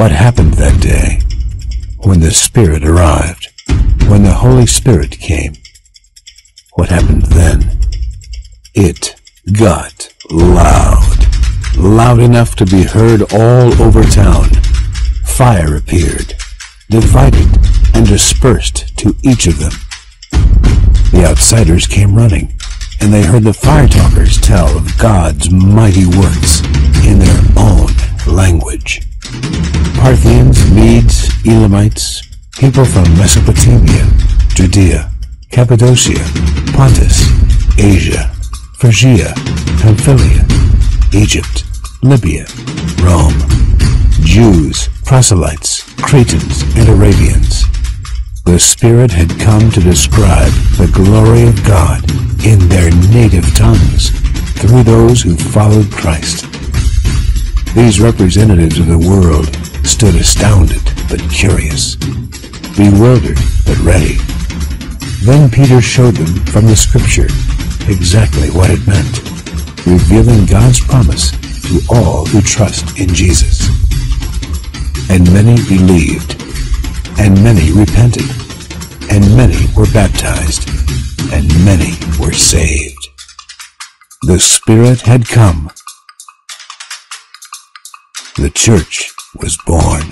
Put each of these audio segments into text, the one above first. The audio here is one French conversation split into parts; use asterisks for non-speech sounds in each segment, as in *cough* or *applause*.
What happened that day when the Spirit arrived, when the Holy Spirit came? What happened then? It got loud, loud enough to be heard all over town. Fire appeared, divided and dispersed to each of them. The outsiders came running, and they heard the fire talkers tell of God's mighty works in their own language. Parthians, Medes, Elamites, people from Mesopotamia, Judea, Cappadocia, Pontus, Asia, Phrygia, Pamphylia, Egypt, Libya, Rome, Jews, proselytes, Cretans, and Arabians. The Spirit had come to describe the glory of God in their native tongues through those who followed Christ. These representatives of the world stood astounded but curious, bewildered but ready. Then Peter showed them from the scripture exactly what it meant, revealing God's promise to all who trust in Jesus. And many believed, and many repented, and many were baptized, and many were saved. The Spirit had come. The church was born.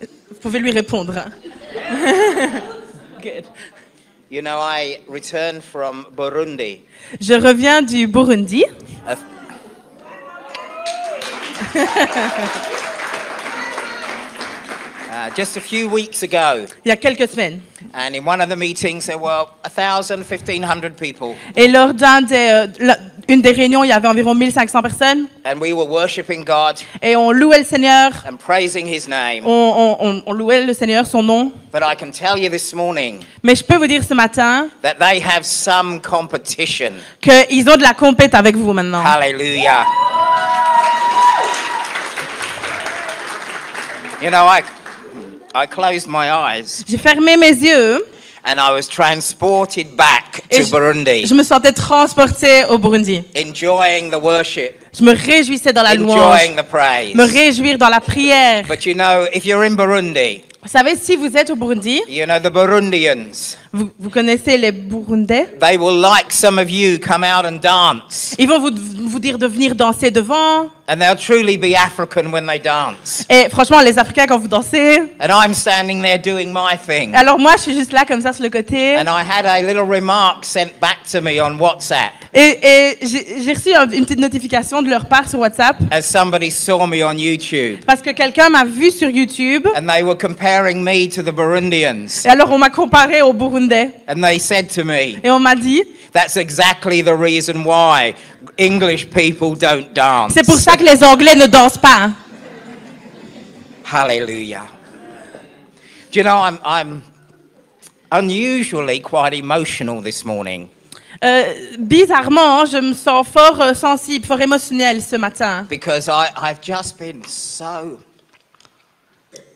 Vous pouvez lui répondre. hein. *laughs* Good. You know, I returned from Burundi. Je reviens du Burundi. *laughs* Uh, just a few weeks ago, il y a quelques semaines. and in one of the meetings, there were 1,000, 1,500 people, Et lors d'un des, euh, une des réunions, il y avait environ 1500 personnes. and we were worshiping God Et on louait le Seigneur. and praising His name. On, on- on- on louait le Seigneur, son nom. But I can tell you this morning Mais je peux vous dire ce matin that they have some competition. qu'ils ont de la compète avec vous maintenant. Hallelujah. You know, I, I closed my eyes J'ai fermé mes yeux and I was transported back et to je, Burundi, je me sentais transportée au Burundi. enjoying the worship, Je me réjouissais dans la louange, enjoying the praise. me réjouir dans la prière. But you know, if you're in Burundi, Vous savez, si vous êtes au Burundi, you know, the Burundians, vous, vous connaissez les Burundais, they will like some of you come out and dance. ils vont vous, vous dire de venir danser devant. And they'll truly be African when they dance. Et franchement, les Africains, quand vous dansez, And I'm standing there doing my thing. alors moi, je suis juste là comme ça sur le côté. And I had a little remark sent back to me on WhatsApp Et, et j'ai j'ai reçu une petite notification de leur part sur WhatsApp as somebody saw me on YouTube. parce que quelqu'un m'a vu sur YouTube. And they were comparing me to the Burundians. Et alors, on m'a comparé aux Burundais. And they said to me, Et on m'a dit, that's exactly the reason why English people don't dance. c'est pour ça que les Anglais ne dansent pas. Hallelujah. Do you know, I'm, I'm unusually quite emotional this morning Euh, bizarrement, je me sens fort euh, sensible, fort émotionnelle ce matin. because I, I've just been so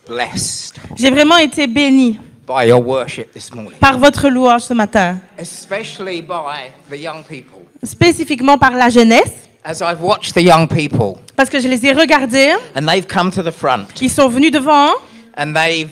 blessed J'ai vraiment été bénie by your worship this morning, par votre louange ce matin, especially by the young people. spécifiquement par la jeunesse, As I've watched the young people, parce que je les ai regardés. and they've come to the front. Ils sont venus devant. And they've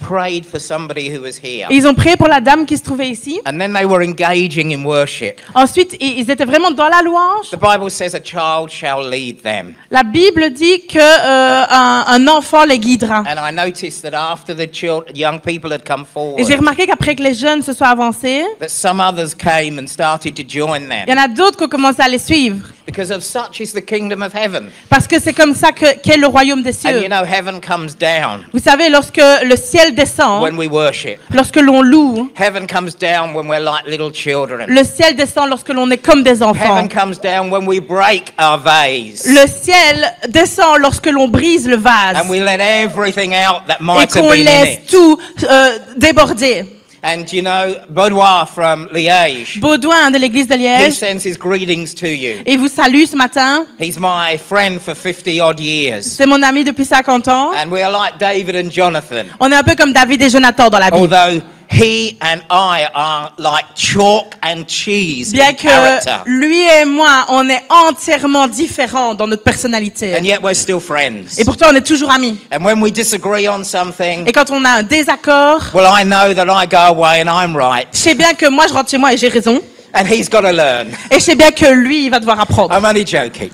prayed for somebody who was here. et ils ont prié pour la dame qui se trouvait ici. And then they were engaging in worship. Ensuite, i- ils étaient vraiment dans la louange. The Bible says a child shall lead them. La Bible dit que euh, un, un enfant les guidera. And I noticed that after the children, young people had come Et j'ai forward, remarqué qu'après que les jeunes se soient avancés, that some others came and started to join il y them. en a d'autres qui ont commencé à les suivre. Because of such is the kingdom of heaven. Parce que c'est comme ça que- qu'est le royaume des And you cieux. know, heaven comes down Vous savez, lorsque le ciel descend, when we worship. lorsque l'on loue, Heaven comes down when we're like little children. le ciel descend lorsque l'on est comme des enfants. Heaven comes down when we break our vase. Le ciel descend lorsque l'on brise le vase And we let everything out that et might have qu'on laisse tout euh, déborder. And you know, Benoit from Liège, Baudouin de l'église de he Liège, sends his greetings to you. et vous salue ce matin. He's my friend for 50 odd years. C'est mon ami depuis 50 ans. And we are like David and Jonathan. On est un peu comme David et Jonathan dans la Bible. Although he and I are like chalk and cheese Bien in character. que lui et moi, on est entièrement différents dans notre personnalité. And yet we're still friends. Et pourtant, on est toujours amis. And when we disagree on something, Et quand on a un désaccord, well, I know that I go away and I'm right. je sais bien que moi, je rentre chez moi et j'ai raison. And he's got to learn. Et je sais bien que lui, il va devoir apprendre. I'm only joking.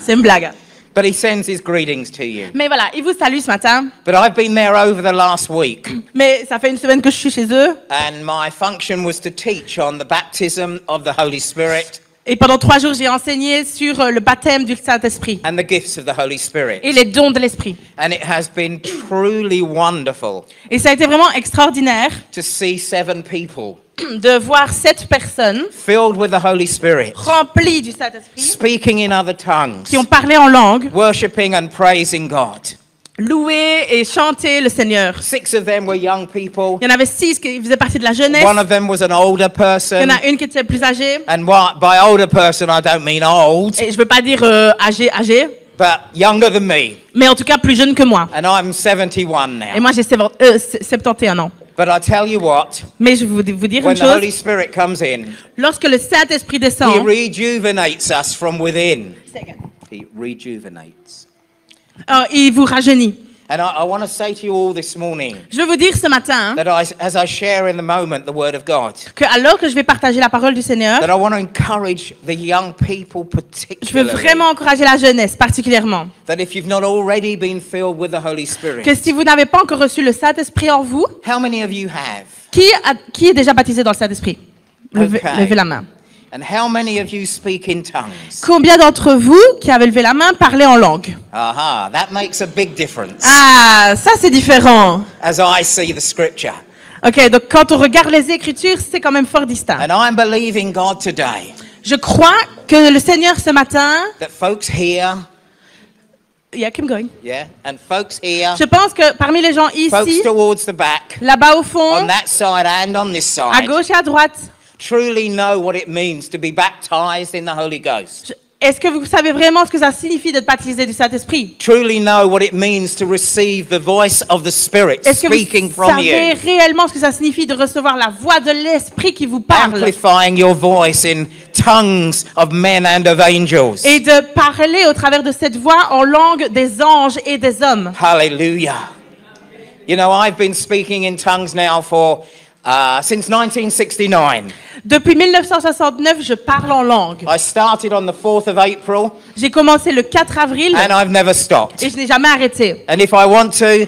C'est une blague. But he sends his greetings to you. Mais voilà, il vous salue ce matin. But I've been there over the last week. Mais ça fait une semaine que je suis chez eux. And my function was to teach on the baptism of the Holy Spirit Et pendant trois jours, j'ai enseigné sur euh, le baptême du Saint-Esprit and the gifts of the Holy Spirit. et les dons de l'Esprit. And it has been truly wonderful Et ça a été vraiment extraordinaire to see seven people de voir sept personnes filled with the Holy Spirit, remplies du Saint-Esprit speaking in other tongues, qui ont parlé en langue, and praising God. loué et chanté le Seigneur. Six of them were young people. Il y en avait six qui faisaient partie de la jeunesse. One of them was an older Il y person. en a une qui était plus âgée. And by older person, I don't mean old, Et je veux pas dire euh, âgée, âgée, but younger than me. mais en tout cas plus jeune que moi. And I'm 71 Et now. moi, j'ai seven- euh, 71 ans. But I tell you what, Mais je vais vous, dire when une the Holy chose. Spirit comes in, Lorsque le Saint-Esprit He descend, rejuvenates us from within. He rejuvenates. euh, il vous rajeunit. And I, I want to say to you all this morning Je veux vous dire ce matin that I, as I share in the moment the Word of God, que alors que je vais partager la parole du Seigneur, that I want to encourage the young people je veux particularly vraiment encourager la jeunesse particulièrement. that if you've not already been filled with the Holy Spirit, Que si vous n'avez pas encore reçu le Saint-Esprit en vous, how many of you have? qui, a- qui est déjà baptisé dans le Saint-Esprit? Levez la main. And how many of you speak in tongues? Combien d'entre vous qui avez levé la main parlez en langue? Aha, that makes a big difference Ah, ça c'est différent. as I see the scripture. Ok, donc quand on regarde les Écritures, c'est quand même fort distinct. And I'm believing God today Je crois que le Seigneur ce matin, that folks here, yeah, keep going. yeah, and folks here, Je pense que parmi les gens ici, là-bas au on fond, that side and on this à gauche et à droite, truly know what it means to be baptized in the Holy Ghost. est-ce que vous savez vraiment ce que ça signifie d'être baptisé du Saint-Esprit? Truly know what it means to receive the voice of the Spirit Est-ce que speaking vous from savez you, réellement ce que ça signifie de recevoir la voix de l'Esprit qui vous parle? Amplifying your voice in tongues of men and of angels. et de parler au travers de cette voix en langue des anges et des hommes Hallelujah. You know, I've been speaking in tongues now for uh, since 1969. Depuis 1969, je parle en langue. I started on the 4th of April J'ai commencé le 4 avril and I've never stopped. et je n'ai jamais arrêté. And if I want to.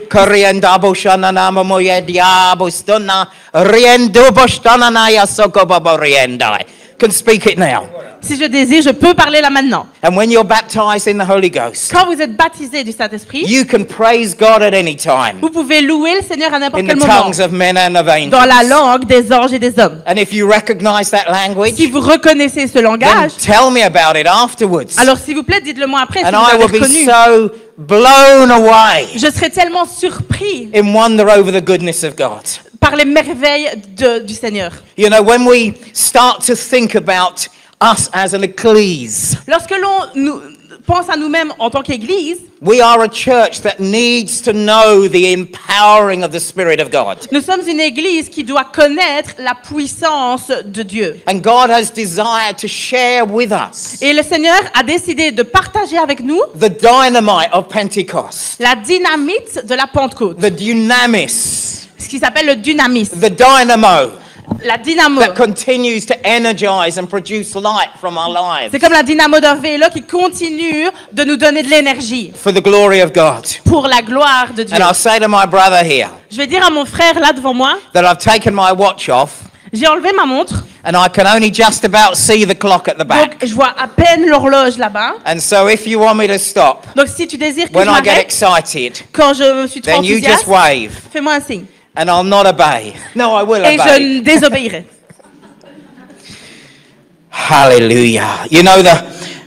Can speak it now. Si je désire, je peux parler là maintenant. And when you're baptized in the Holy Ghost, Quand vous êtes baptisé du Saint-Esprit, you can praise God at any time vous pouvez louer le Seigneur à n'importe in quel the moment tongues of men and of dans la langue des anges et des hommes. And if you recognize that Si language, vous reconnaissez ce then langage, tell me about it afterwards. alors s'il vous plaît, dites-le moi après si And vous I l'avez will be reconnu. so blown away Je serai tellement surpris in wonder over the goodness of God. par les merveilles de- du Seigneur. You know, when we start to think about us as an ecclese, Lorsque l'on pense à nous-mêmes en tant qu'Église, we are a church that needs to know the empowering of the Spirit of God. nous sommes une Église qui doit connaître la puissance de Dieu. And God has desired to share with us Et le Seigneur a décidé de partager avec nous the dynamite of Pentecost, la dynamite de la Pentecôte, the ce qui s'appelle le dynamisme, the dynamo la dynamo. that continues to energize and produce light from our lives C'est comme la dynamo d'un vélo qui continue de nous donner de l'énergie for the glory of God. pour la gloire de Dieu. And I'll say to my brother here Je vais dire à mon frère là devant moi, that I've taken my watch off j'ai enlevé ma montre, and I can only just about see the clock at the donc back. je vois à peine l'horloge là-bas. And so if you want me to stop Donc si tu désires que when je I get m'arrête, excited, quand je suis trop then you just enthousiaste, wave fais-moi un signe. And I'll not obey. No, I will Et je obey. désobéirai. Hallelujah. You know, the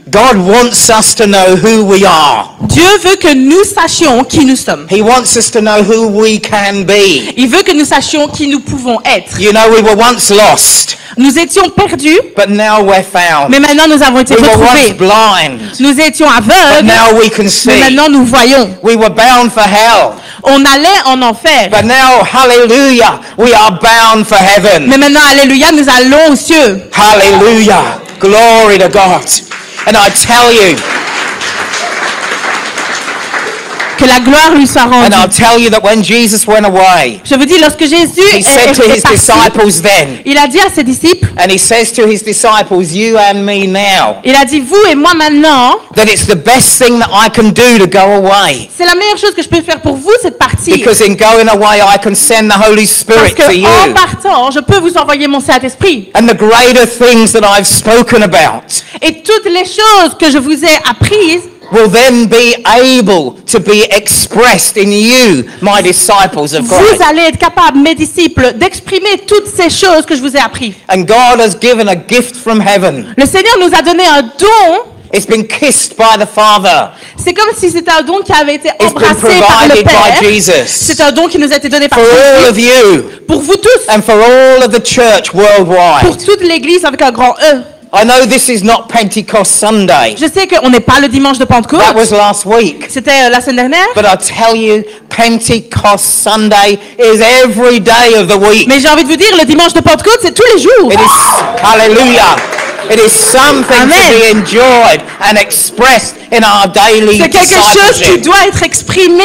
God wants us to know who we are. Dieu veut que nous sachions qui nous sommes. He wants us to know who we can be. Il veut que nous sachions qui nous pouvons être. You know, we were once lost, Nous étions perdus, but now we're found. mais maintenant nous avons été We were once blind, Nous étions but aveugles, now we can mais see. maintenant nous voyons. We were bound for hell, On allait en enfer, but now, hallelujah, we are bound for heaven. mais maintenant, alléluia, nous allons aux cieux. Hallelujah. Glory to God. And I tell you, Que la gloire lui soit and I'll tell you that when Jesus went away, Je vous dis, lorsque Jésus he est, said to his parti, disciples then, il a dit à ses disciples, and he says to his disciples, you and me now, il a dit, vous et moi maintenant, that it's the best thing that I can do to go away. c'est la meilleure chose que je peux faire pour vous, c'est de partir. Because in going away, I can send the Holy Parce Spirit to que en partant, je peux vous envoyer mon Saint-Esprit. And the greater things that I've spoken about Et toutes les choses que je vous ai apprises will then be able to be expressed in you, my disciples of Vous Christ. allez être capable, mes disciples, d'exprimer toutes ces choses que je vous ai apprises. And God has given a gift from heaven. Le Seigneur nous a donné un don. It's been kissed by the Father. C'est comme si c'était un don qui avait été embrassé par le provided by Père. Jesus C'est un don qui nous a été donné par for all Jésus. of you Pour vous tous. and for all of the church Pour worldwide. toute l'Église avec un grand E. I know this is not Pentecost Sunday. Je sais qu'on n'est pas le dimanche de Pentecôte. That was last week. C'était euh, la semaine dernière. But I tell you, Pentecost Sunday is every day of the week. Mais j'ai envie de vous dire, le dimanche de Pentecôte, c'est tous les jours. It is, hallelujah. It is something Amen. to be enjoyed and expressed in our daily C'est quelque chose qui doit être exprimé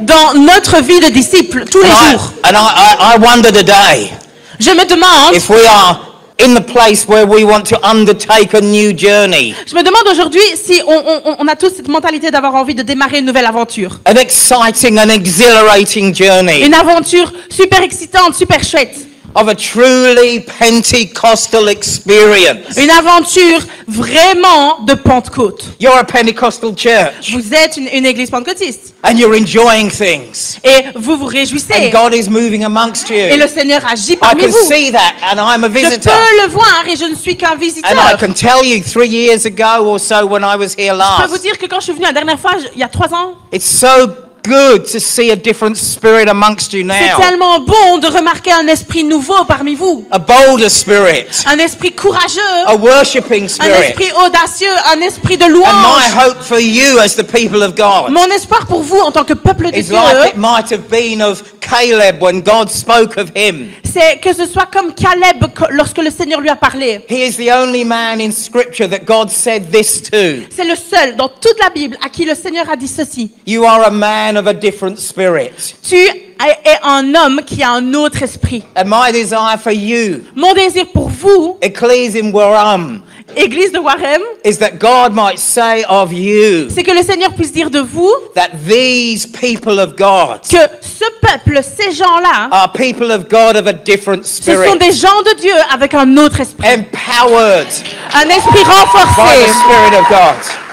dans notre vie de disciples tous les And I, jours. and I, I, I wonder today Je me demande, if we are in the place where we want to undertake a new journey, je me demande aujourd'hui si on, on- on a tous cette mentalité d'avoir envie de démarrer une nouvelle aventure. an exciting and exhilarating journey Une aventure super excitante, super chouette. Of a truly Pentecostal experience. Une aventure vraiment de Pentecôte. You're a Pentecostal church Vous êtes une, une église pentecôtiste and you're enjoying things, et vous vous réjouissez. and God is moving amongst Et you. le Seigneur agit I parmi can vous. see that, and I'm a Je visitor. peux le voir et je ne suis qu'un And I visiteur. can tell you three years ago or so when I was here Je peux vous last, dire que quand je suis venue la dernière fois, je- il y a trois ans, it's so good to see a different spirit amongst you c'est now. tellement bon de remarquer un esprit nouveau parmi vous. A bolder spirit, Un esprit courageux, a worshipping un spirit. esprit audacieux, un esprit de And my louange. hope for you as the people of God Mon espoir pour vous en tant que peuple de Dieu, like it might have been of Caleb when God spoke of him. c'est que ce soit comme Caleb lorsque le Seigneur lui a parlé. He is the only man in scripture that God said this to. C'est le seul dans toute la Bible à qui le Seigneur a dit ceci. You are a man of a different spirit. Tu es un homme qui a un autre esprit. And my desire for you, Mon désir pour vous, Église de Warem, is that God might say of you c'est que le Seigneur puisse dire de vous that these people of God que ce peuple, ces gens-là, are people of God of a different ce sont spirit, des gens de Dieu avec un autre esprit. empowered Un esprit by the renforcé. Spirit of God.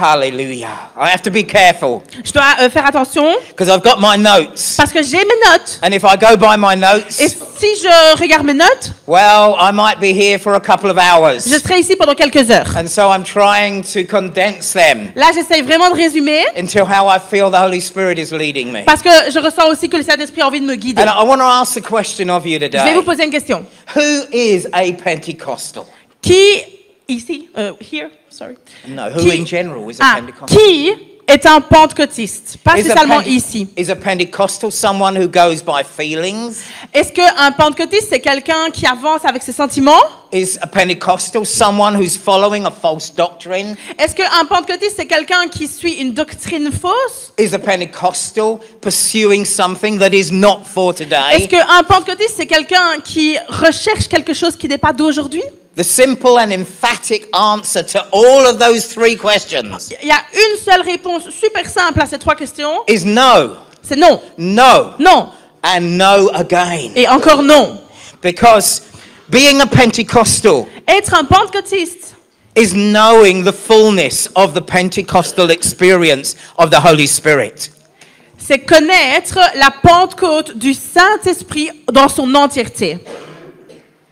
Hallelujah. I have to be careful Je dois euh, faire attention because I've got my notes. parce que j'ai mes notes. And if I go by my Et notes, si je regarde mes notes, well, I might be here for a couple of je hours. serai ici pendant quelques heures. And so I'm trying to condense them Là, j'essaye vraiment de résumer into how I feel the Holy Spirit is leading me. parce que je ressens aussi que le Saint-Esprit a envie de me guider. And I want to ask the question of you Je vais today. vous poser une question. Who is a Pentecostal? Qui, ici, euh, here, sorry. No, who Qui- in general is a Ah, Pentecostal? qui est un pentecôtiste? Pas Is a, spécialement ici. is a Pentecostal someone who goes by feelings? Est-ce qu'un pentecôtiste, c'est quelqu'un qui avance avec ses sentiments? Is a Pentecostal someone who's following a false doctrine? Est-ce qu'un pentecôtiste, c'est quelqu'un qui suit une doctrine fausse? Is a Pentecostal pursuing something that is not for Est-ce today? qu'un pentecôtiste, c'est quelqu'un qui recherche quelque chose qui n'est pas d'aujourd'hui? The simple and emphatic answer to all of those three questions Il y a une seule réponse super simple à ces trois questions. is no, C'est non, no, non and no again. et encore non. Because being a Pentecostal Être un pentecôtiste, is knowing the fullness of the Pentecostal experience of the Holy Spirit. c'est connaître la Pentecôte du Saint-Esprit dans son entièreté.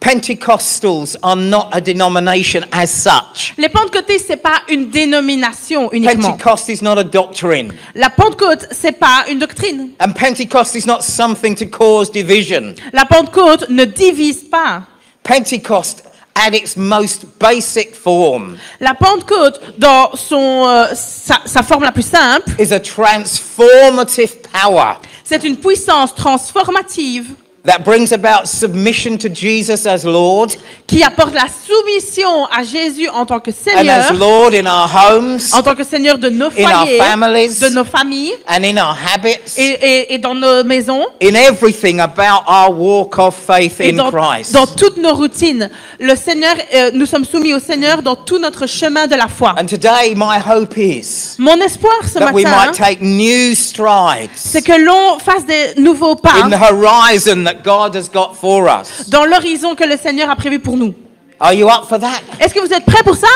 Pentecostals are not a denomination as such. Les Pentecôtés, c'est pas une dénomination uniquement. Pentecost is not a doctrine. La Pentecôte, c'est pas une doctrine. And Pentecost is not something to cause division. La Pentecôte ne divise pas. Pentecost, at its most basic form, La Pentecôte, dans son, euh, sa, sa forme la plus simple, is a transformative power c'est une puissance transformative that brings about submission to Jesus as Lord qui apporte la soumission à Jésus en tant que and as Seigneur, Lord in our homes en tant que Seigneur de nos In our foyers, families. de nos familles and in our habits, et, et- et dans nos maisons. in everything about our walk of faith Et in dans, Christ. dans toutes nos routines, le Seigneur, euh, nous sommes soumis au Seigneur dans tout notre chemin de la foi. And today, my hope is Mon espoir ce that we matin, might take new strides c'est que l'on fasse des nouveaux pas in the horizon that God has got for us. dans l'horizon que le Seigneur a prévu pour nous. Are you up for that? Est-ce que vous êtes prêts pour ça?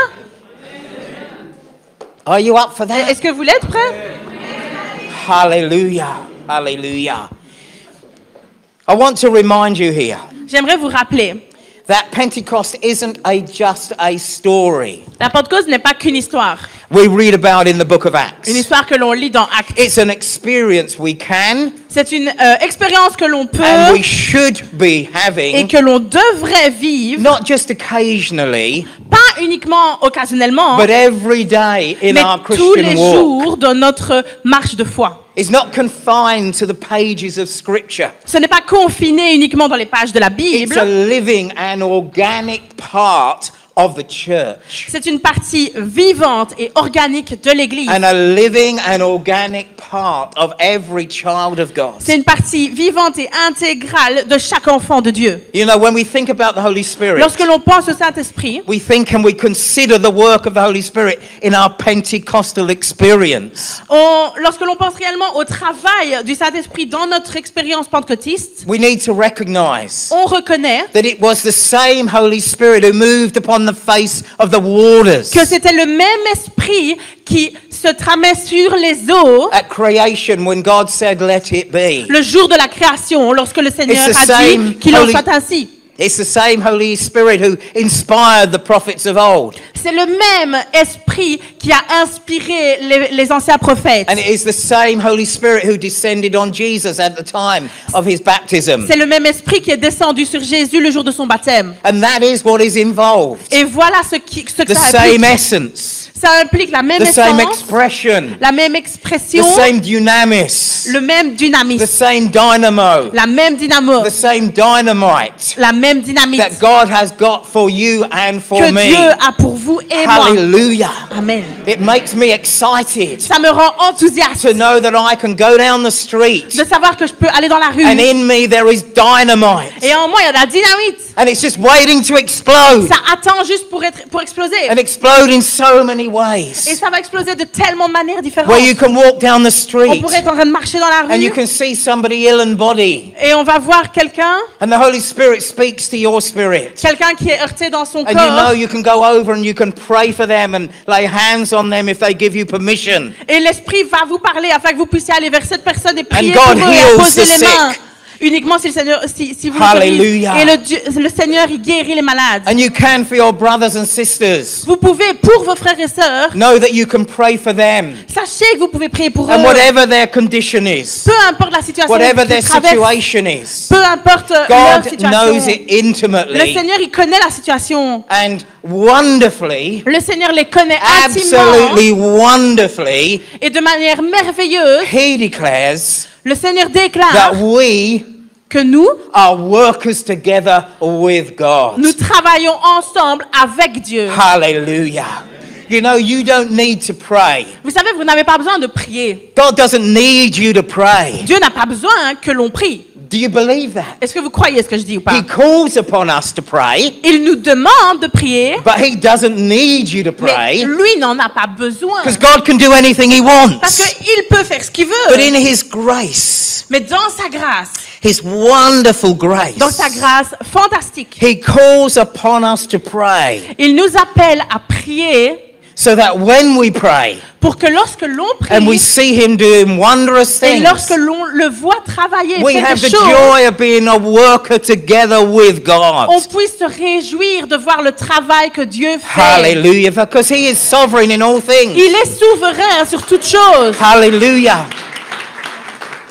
Are you up for that? Est-ce que vous l'êtes prêts? Hallelujah. Hallelujah. I want to remind you here J'aimerais vous rappeler, that Pentecost isn't a just a story la Pentecôte n'est pas qu'une histoire, we read about in the book of une Acts. histoire que l'on lit dans Actes. It's an experience we can C'est une euh, expérience que l'on and peut we should be et que l'on devrait vivre, not just occasionally, pas uniquement occasionnellement, but every day in mais our tous les walk. jours dans notre marche de foi. It's not confined to the pages of Scripture. Ce n'est pas confiné uniquement dans les pages de la It's Bible. a living and organic part of the church. C'est une partie vivante et organique de l'Église. And a living and organic part of every child of God. C'est une partie vivante et intégrale de chaque enfant de Dieu. You know, when we think about the Holy Spirit, Lorsque l'on pense au Saint-Esprit, we think and we consider the work of the Holy Spirit in our Pentecostal experience. on- lorsque l'on pense réellement au travail du Saint-Esprit dans notre expérience pentecôtiste, We need to recognize on reconnaît that it was the same Holy Spirit who moved upon the face of the waters que c'était le même esprit qui se tramait sur les eaux at creation when God said, Let it be. le jour de la création, lorsque le Seigneur It's a dit qu'il en soit ainsi. It's the same Holy Spirit who inspired the prophets of old. C'est le même esprit qui a inspiré les, les anciens prophètes. And it is the same Holy Spirit who descended on Jesus at the time of his baptism. C'est le même esprit qui est descendu sur Jésus le jour de son baptême. And that is what is involved. Et voilà ce, qui, ce que The ça same implique. essence, Ça implique la même the same expression, la même the expression, same dunamis, le même the dynamisme, same dynamo, la même dynamo, the same dynamite la même dynamite that God has got for you and for que me. Dieu a pour vous et moi. Hallelujah. Amen. It makes me excited Ça me rend enthousiaste to know that I can go down the street de savoir que je peux aller dans la rue and in me there is dynamite et en moi il y a de la dynamite. and it's just waiting to explode Ça attend juste pour être pour exploser. and explode in so many Et ça va exploser de tellement de manières différentes. where you can walk down the On street pourrait être en train de marcher dans la and you rue can see somebody ill in body et on va voir quelqu'un, and the Holy Spirit speaks to your spirit quelqu'un qui est heurté dans son and you know corps you can go over and you can pray for them and lay hands on them if they give you permission et l'esprit va vous parler afin que vous puissiez aller vers cette personne et prier pour eux et poser les mains. sick. Uniquement si le Seigneur, si, si vous Hallelujah. Et le, Dieu- le Seigneur, il guérit les malades. and you can for your brothers and sisters Vous pouvez, pour vos frères et sœurs, know that you can pray for them sachez que vous pouvez prier pour eux. and whatever their condition is Peu importe la situation whatever qu'ils their traversent, situation is peu importe leur God situation. knows it Le intimately Seigneur, il connaît la situation. and wonderfully, Le Seigneur les connaît absolutely wonderfully, Et de manière merveilleuse, He declares le Seigneur that déclare we que nous, are workers together with God. nous travaillons ensemble avec Dieu. Hallelujah. You know, you don't need to pray. Vous savez, vous n'avez pas besoin de prier. God doesn't need you to pray. Dieu n'a pas besoin que l'on prie. Do you believe that? Est-ce que vous croyez ce que je dis ou pas? He calls upon us to pray, Il nous demande de prier, but He doesn't need you to mais pray lui n'en a pas besoin. because God can do anything He Parce wants. qu'il peut faire ce qu'il But veut. in His grace, Mais dans sa grâce, His wonderful grace, dans sa grâce fantastique, He calls upon us to pray. il nous appelle à prier so that when we pray pour que lorsque l'on and we prie see Him doing wondrous et things, lorsque l'on le voit travailler et we faire have des the choses, joy of being a worker together with God. on puisse se réjouir de voir le travail que Dieu fait. Hallelujah, because He is sovereign in all things. Il est souverain sur toutes choses. Hallelujah.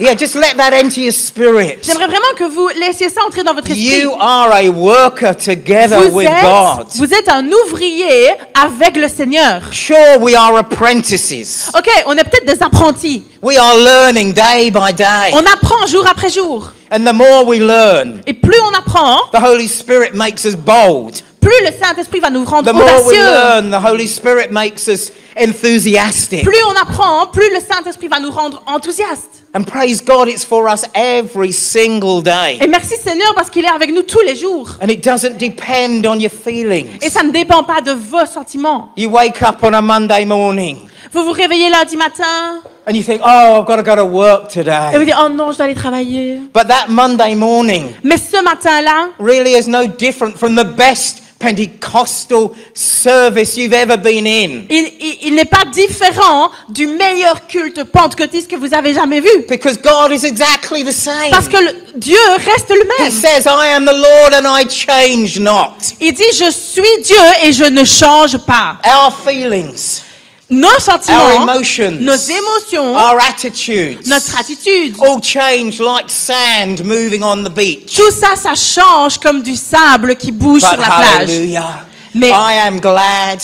Yeah, just let that enter your spirit. J'aimerais vraiment que vous laissiez ça entrer dans votre esprit. You are a worker together Vous with God. êtes, vous êtes un ouvrier avec le Seigneur. Sure, we are apprentices. Ok, on est peut-être des apprentis. We are learning day by day. On apprend jour après jour. And the more we learn, Et plus on apprend, the Holy Spirit makes us bold. plus le Saint-Esprit va nous rendre The more we audacieux. learn, the Holy Spirit makes us enthusiastic. Plus on apprend, plus le Saint-Esprit va nous rendre enthousiastes. And praise God, it's for us every single day. Et merci Seigneur parce qu'il est avec nous tous les jours. And it doesn't depend on your feelings. Et ça ne dépend pas de vos sentiments. You wake up on a Monday morning Vous vous réveillez lundi matin and you think, oh, I've got to go to work et vous today. dites, oh non, je dois aller travailler. But that Monday morning Mais ce matin-là, really is no different from the best Pentecostal service you've ever been in. il, il- il n'est pas différent du meilleur culte pentecôtiste que vous avez jamais vu. Because God is exactly the same. Parce que le- Dieu reste le He même. says, I am the Lord and I change not. Il dit, je suis Dieu et je ne change pas. Our feelings, Nos our sentiments, emotions, nos émotions, our attitudes, notre attitude, all change like sand moving on the beach. tout ça, ça change comme du sable qui bouge But sur la plage. hallelujah, Mais- I am glad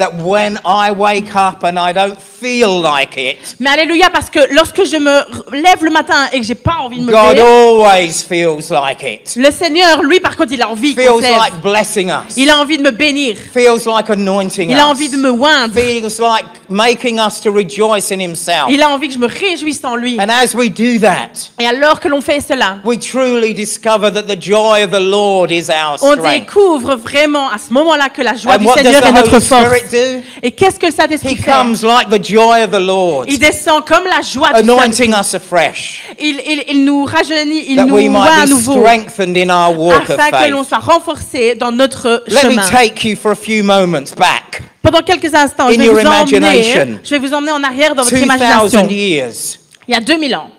that when I wake up and I don't feel like it, Mais alléluia, parce que lorsque je me lève le matin et que j'ai pas envie de me God lever, always feels like it. le Seigneur, lui, par contre, il a envie qu'on Feels se lève. like blessing us. Il a envie de me bénir. Feels like anointing Il a us. envie de me oindre. Feels like making us to rejoice in Himself. Il a envie que je me réjouisse en lui. And as we do that, Et alors que l'on fait cela, we truly discover that the joy of the Lord is our on strength. découvre vraiment à ce moment-là que la joie And du what does Seigneur the est notre Holy force. Spirit Et qu'est-ce que le Saint-Esprit He fait? comes like the joy of the Lord, Il descend comme la joie du anointing Saint-Esprit. us afresh, Il, il, il nous rajeunit, il that nous we voit à be nouveau, strengthened in our walk of afin que l'on faith. soit renforcé dans notre Let me chemin. take you for a few moments back, Pendant quelques instants, je In vais, your vous emmener, imagination. je vais vous emmener en arrière dans votre 2,000 imagination. years, Il y a 2000 ans.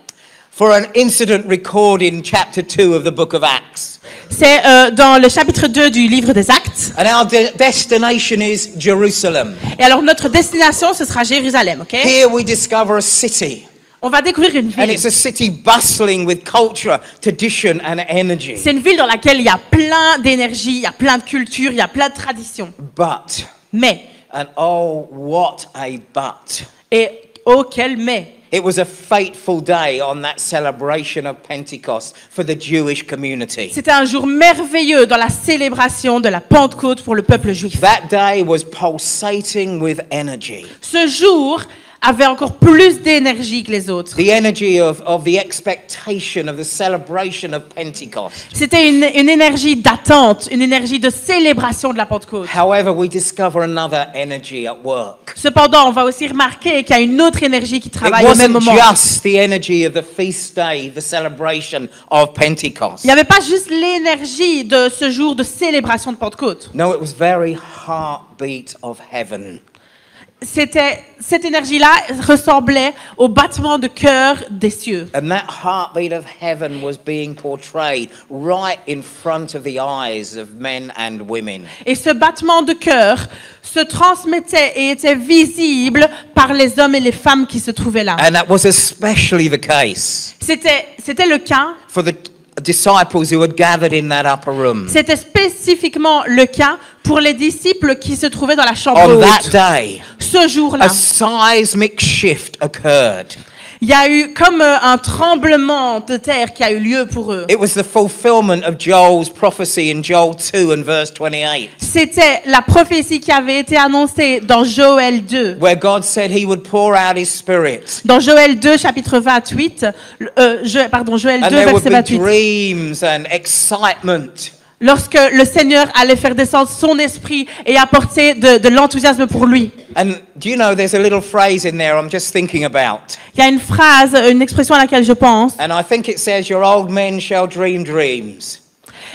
For an incident recorded in chapter 2 of the book of Acts. C'est euh, dans le chapitre 2 du livre des Actes. And our de- destination is Jerusalem. Et alors notre destination, ce sera Jérusalem, ok? Here we discover a city, On va découvrir une and ville. it's a city bustling with culture, tradition, and energy. C'est une ville dans laquelle il y a plein d'énergie, il y a plein de culture, il y a plein de traditions. But, Mais, and oh, what a but. et oh quel mais It was a fateful day on that celebration of Pentecost for the Jewish community. C'était un jour merveilleux dans la célébration de la Pentecôte pour le peuple juif. That day was pulsating with energy. Ce jour avait encore plus d'énergie que les autres. The energy of, of the expectation of the celebration of Pentecost. C'était une, une énergie d'attente, une énergie de célébration de la Pentecôte. However, we discover another energy at work. Cependant, on va aussi remarquer qu'il y a une autre énergie qui It travaille au même wasn't moment. just the energy of the feast day, the celebration of Pentecost. Il n'y avait pas juste l'énergie de ce jour de célébration de Pentecôte. No, it was very heartbeat of heaven. C'était cette énergie-là ressemblait au battement de cœur des cieux. And that heartbeat of heaven was being portrayed right in front of the eyes of men and women. Et ce battement de cœur se transmettait et était visible par les hommes et les femmes qui se trouvaient là. And that was especially the case C'était c'était le cas. for the disciples who had gathered in that upper room. C'était spécifiquement le cas pour les disciples qui se trouvaient dans la chambre On that haute. day, Ce jour-là, il y a eu comme euh, un tremblement de terre qui a eu lieu pour eux. It was the fulfillment of Joel's prophecy in Joel 2 and verse 28, C'était la prophétie qui avait été annoncée dans Joël 2. where God said he would pour out his spirit. Dans Joël 2, chapitre 28, euh, je- pardon, Joël And 2, there would verset be 28. dreams and excitement. Lorsque le Seigneur allait faire descendre son esprit et apporter de, de l'enthousiasme pour lui. And do you know there's a little phrase in there I'm just thinking about? Il y a une phrase, une expression à laquelle je pense. And I think it says, Your old men shall dream dreams.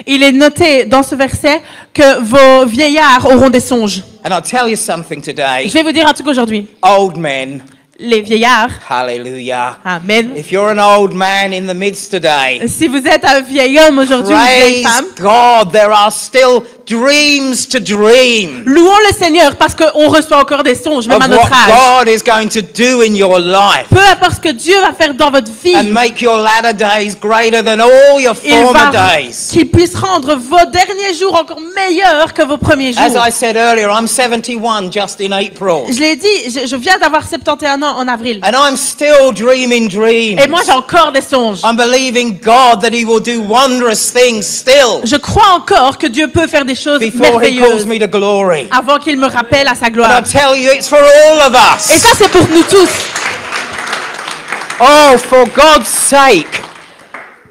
il est noté dans ce verset que vos vieillards auront des songes. And I'll tell you something today. Je vais vous dire un truc aujourd'hui. Old men, Les vieillards, hallelujah. amen. If you're an old man in the midst today, Si vous êtes un vieil homme aujourd'hui ou une vieille femme, God, there are still dreams to dream louons le Seigneur parce qu'on reçoit encore des songes, même à notre âge. God is going to do in your life Peu importe ce que Dieu va faire dans votre vie, and make your latter days greater than all your former days. qu'il puisse rendre vos derniers jours encore meilleurs que vos premiers jours. As I said earlier, I'm 71 just in April. Je l'ai dit, je, je viens d'avoir 71 ans en avril. And I'm still dreaming dreams. Et moi, j'ai encore des songes. I'm believing God that He will do wondrous things still Je crois encore que Dieu peut faire des choses before He calls merveilleuses me to glory. avant qu'il me rappelle à sa I gloire. tell you, it's for all of Et us. ça, c'est pour nous tous. Oh, for God's sake,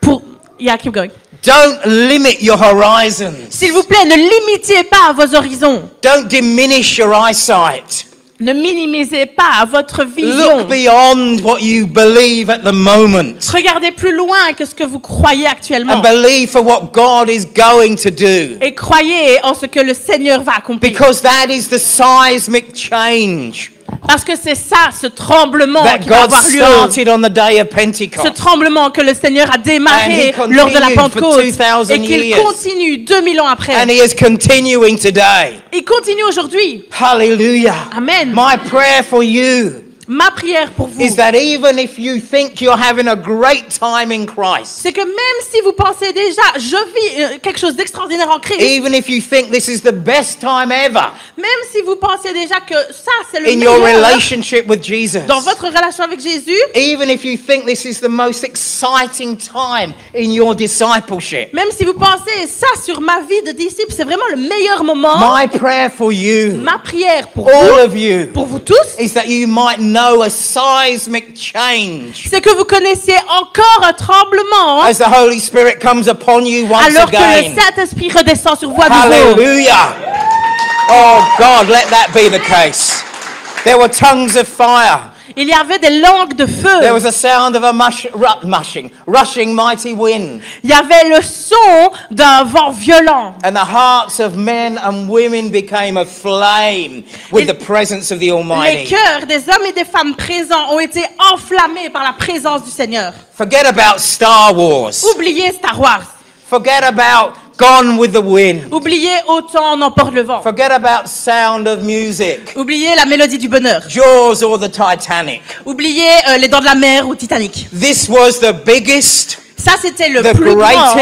Pour... Yeah, keep going. don't limit your horizons. S'il vous plaît, ne limitez pas vos horizons. Don't diminish your eyesight. Ne minimisez pas votre vision. Look beyond what you believe at the moment Regardez plus loin que ce que vous croyez actuellement. and believe for what God is going to do. Et croyez en ce que le Seigneur va accomplir. Because that is the seismic change Parce que c'est ça, ce tremblement that qui va God avoir lieu. started on the day of Ce tremblement que le Seigneur a And démarré he lors de la continued for Pentecôte 2000 et qu'il years. continue 2000 ans après. And He is continuing today. Il continue aujourd'hui. Hallelujah. Amen. My prayer for you Ma prière pour vous, is that even if you think you're having a great time in Christ, c'est que même si vous pensez déjà, je vis euh, quelque chose d'extraordinaire en Christ, even if you think this is the best time ever même si vous pensez déjà que ça c'est le in your meilleur relationship with Jesus, dans votre relation avec Jésus, even if you think this is the most exciting time in your discipleship, même si vous pensez ça sur ma vie de disciple, c'est vraiment le meilleur moment. my prayer for you, Ma prière pour all vous, of you, pour vous tous, is that you might know a seismic change c'est que vous connaissiez encore un tremblement as the Holy Spirit comes upon you once alors que le Saint-Esprit redescend sur vous à nouveau. Hallelujah. Oh God, let that be the case. There were tongues of fire. Il y avait des langues de feu. There was a sound of a mush, ru- mushing, rushing mighty wind. Il y avait le son d'un vent violent. And the hearts of men and women became aflame with the presence of the Les Almighty. cœurs des hommes et des femmes présents ont été enflammés par la présence du Seigneur. Forget about Star Wars. Oubliez Star Wars. Forget about Gone with the Wind. Oubliez Autant n'emporte le vent. Forget about Sound of Music. Oubliez la mélodie du bonheur. Jaws or the Titanic. Oubliez euh, Les Dents de la Mer ou Titanic. This was the biggest, Ça, c'était le The plus grand,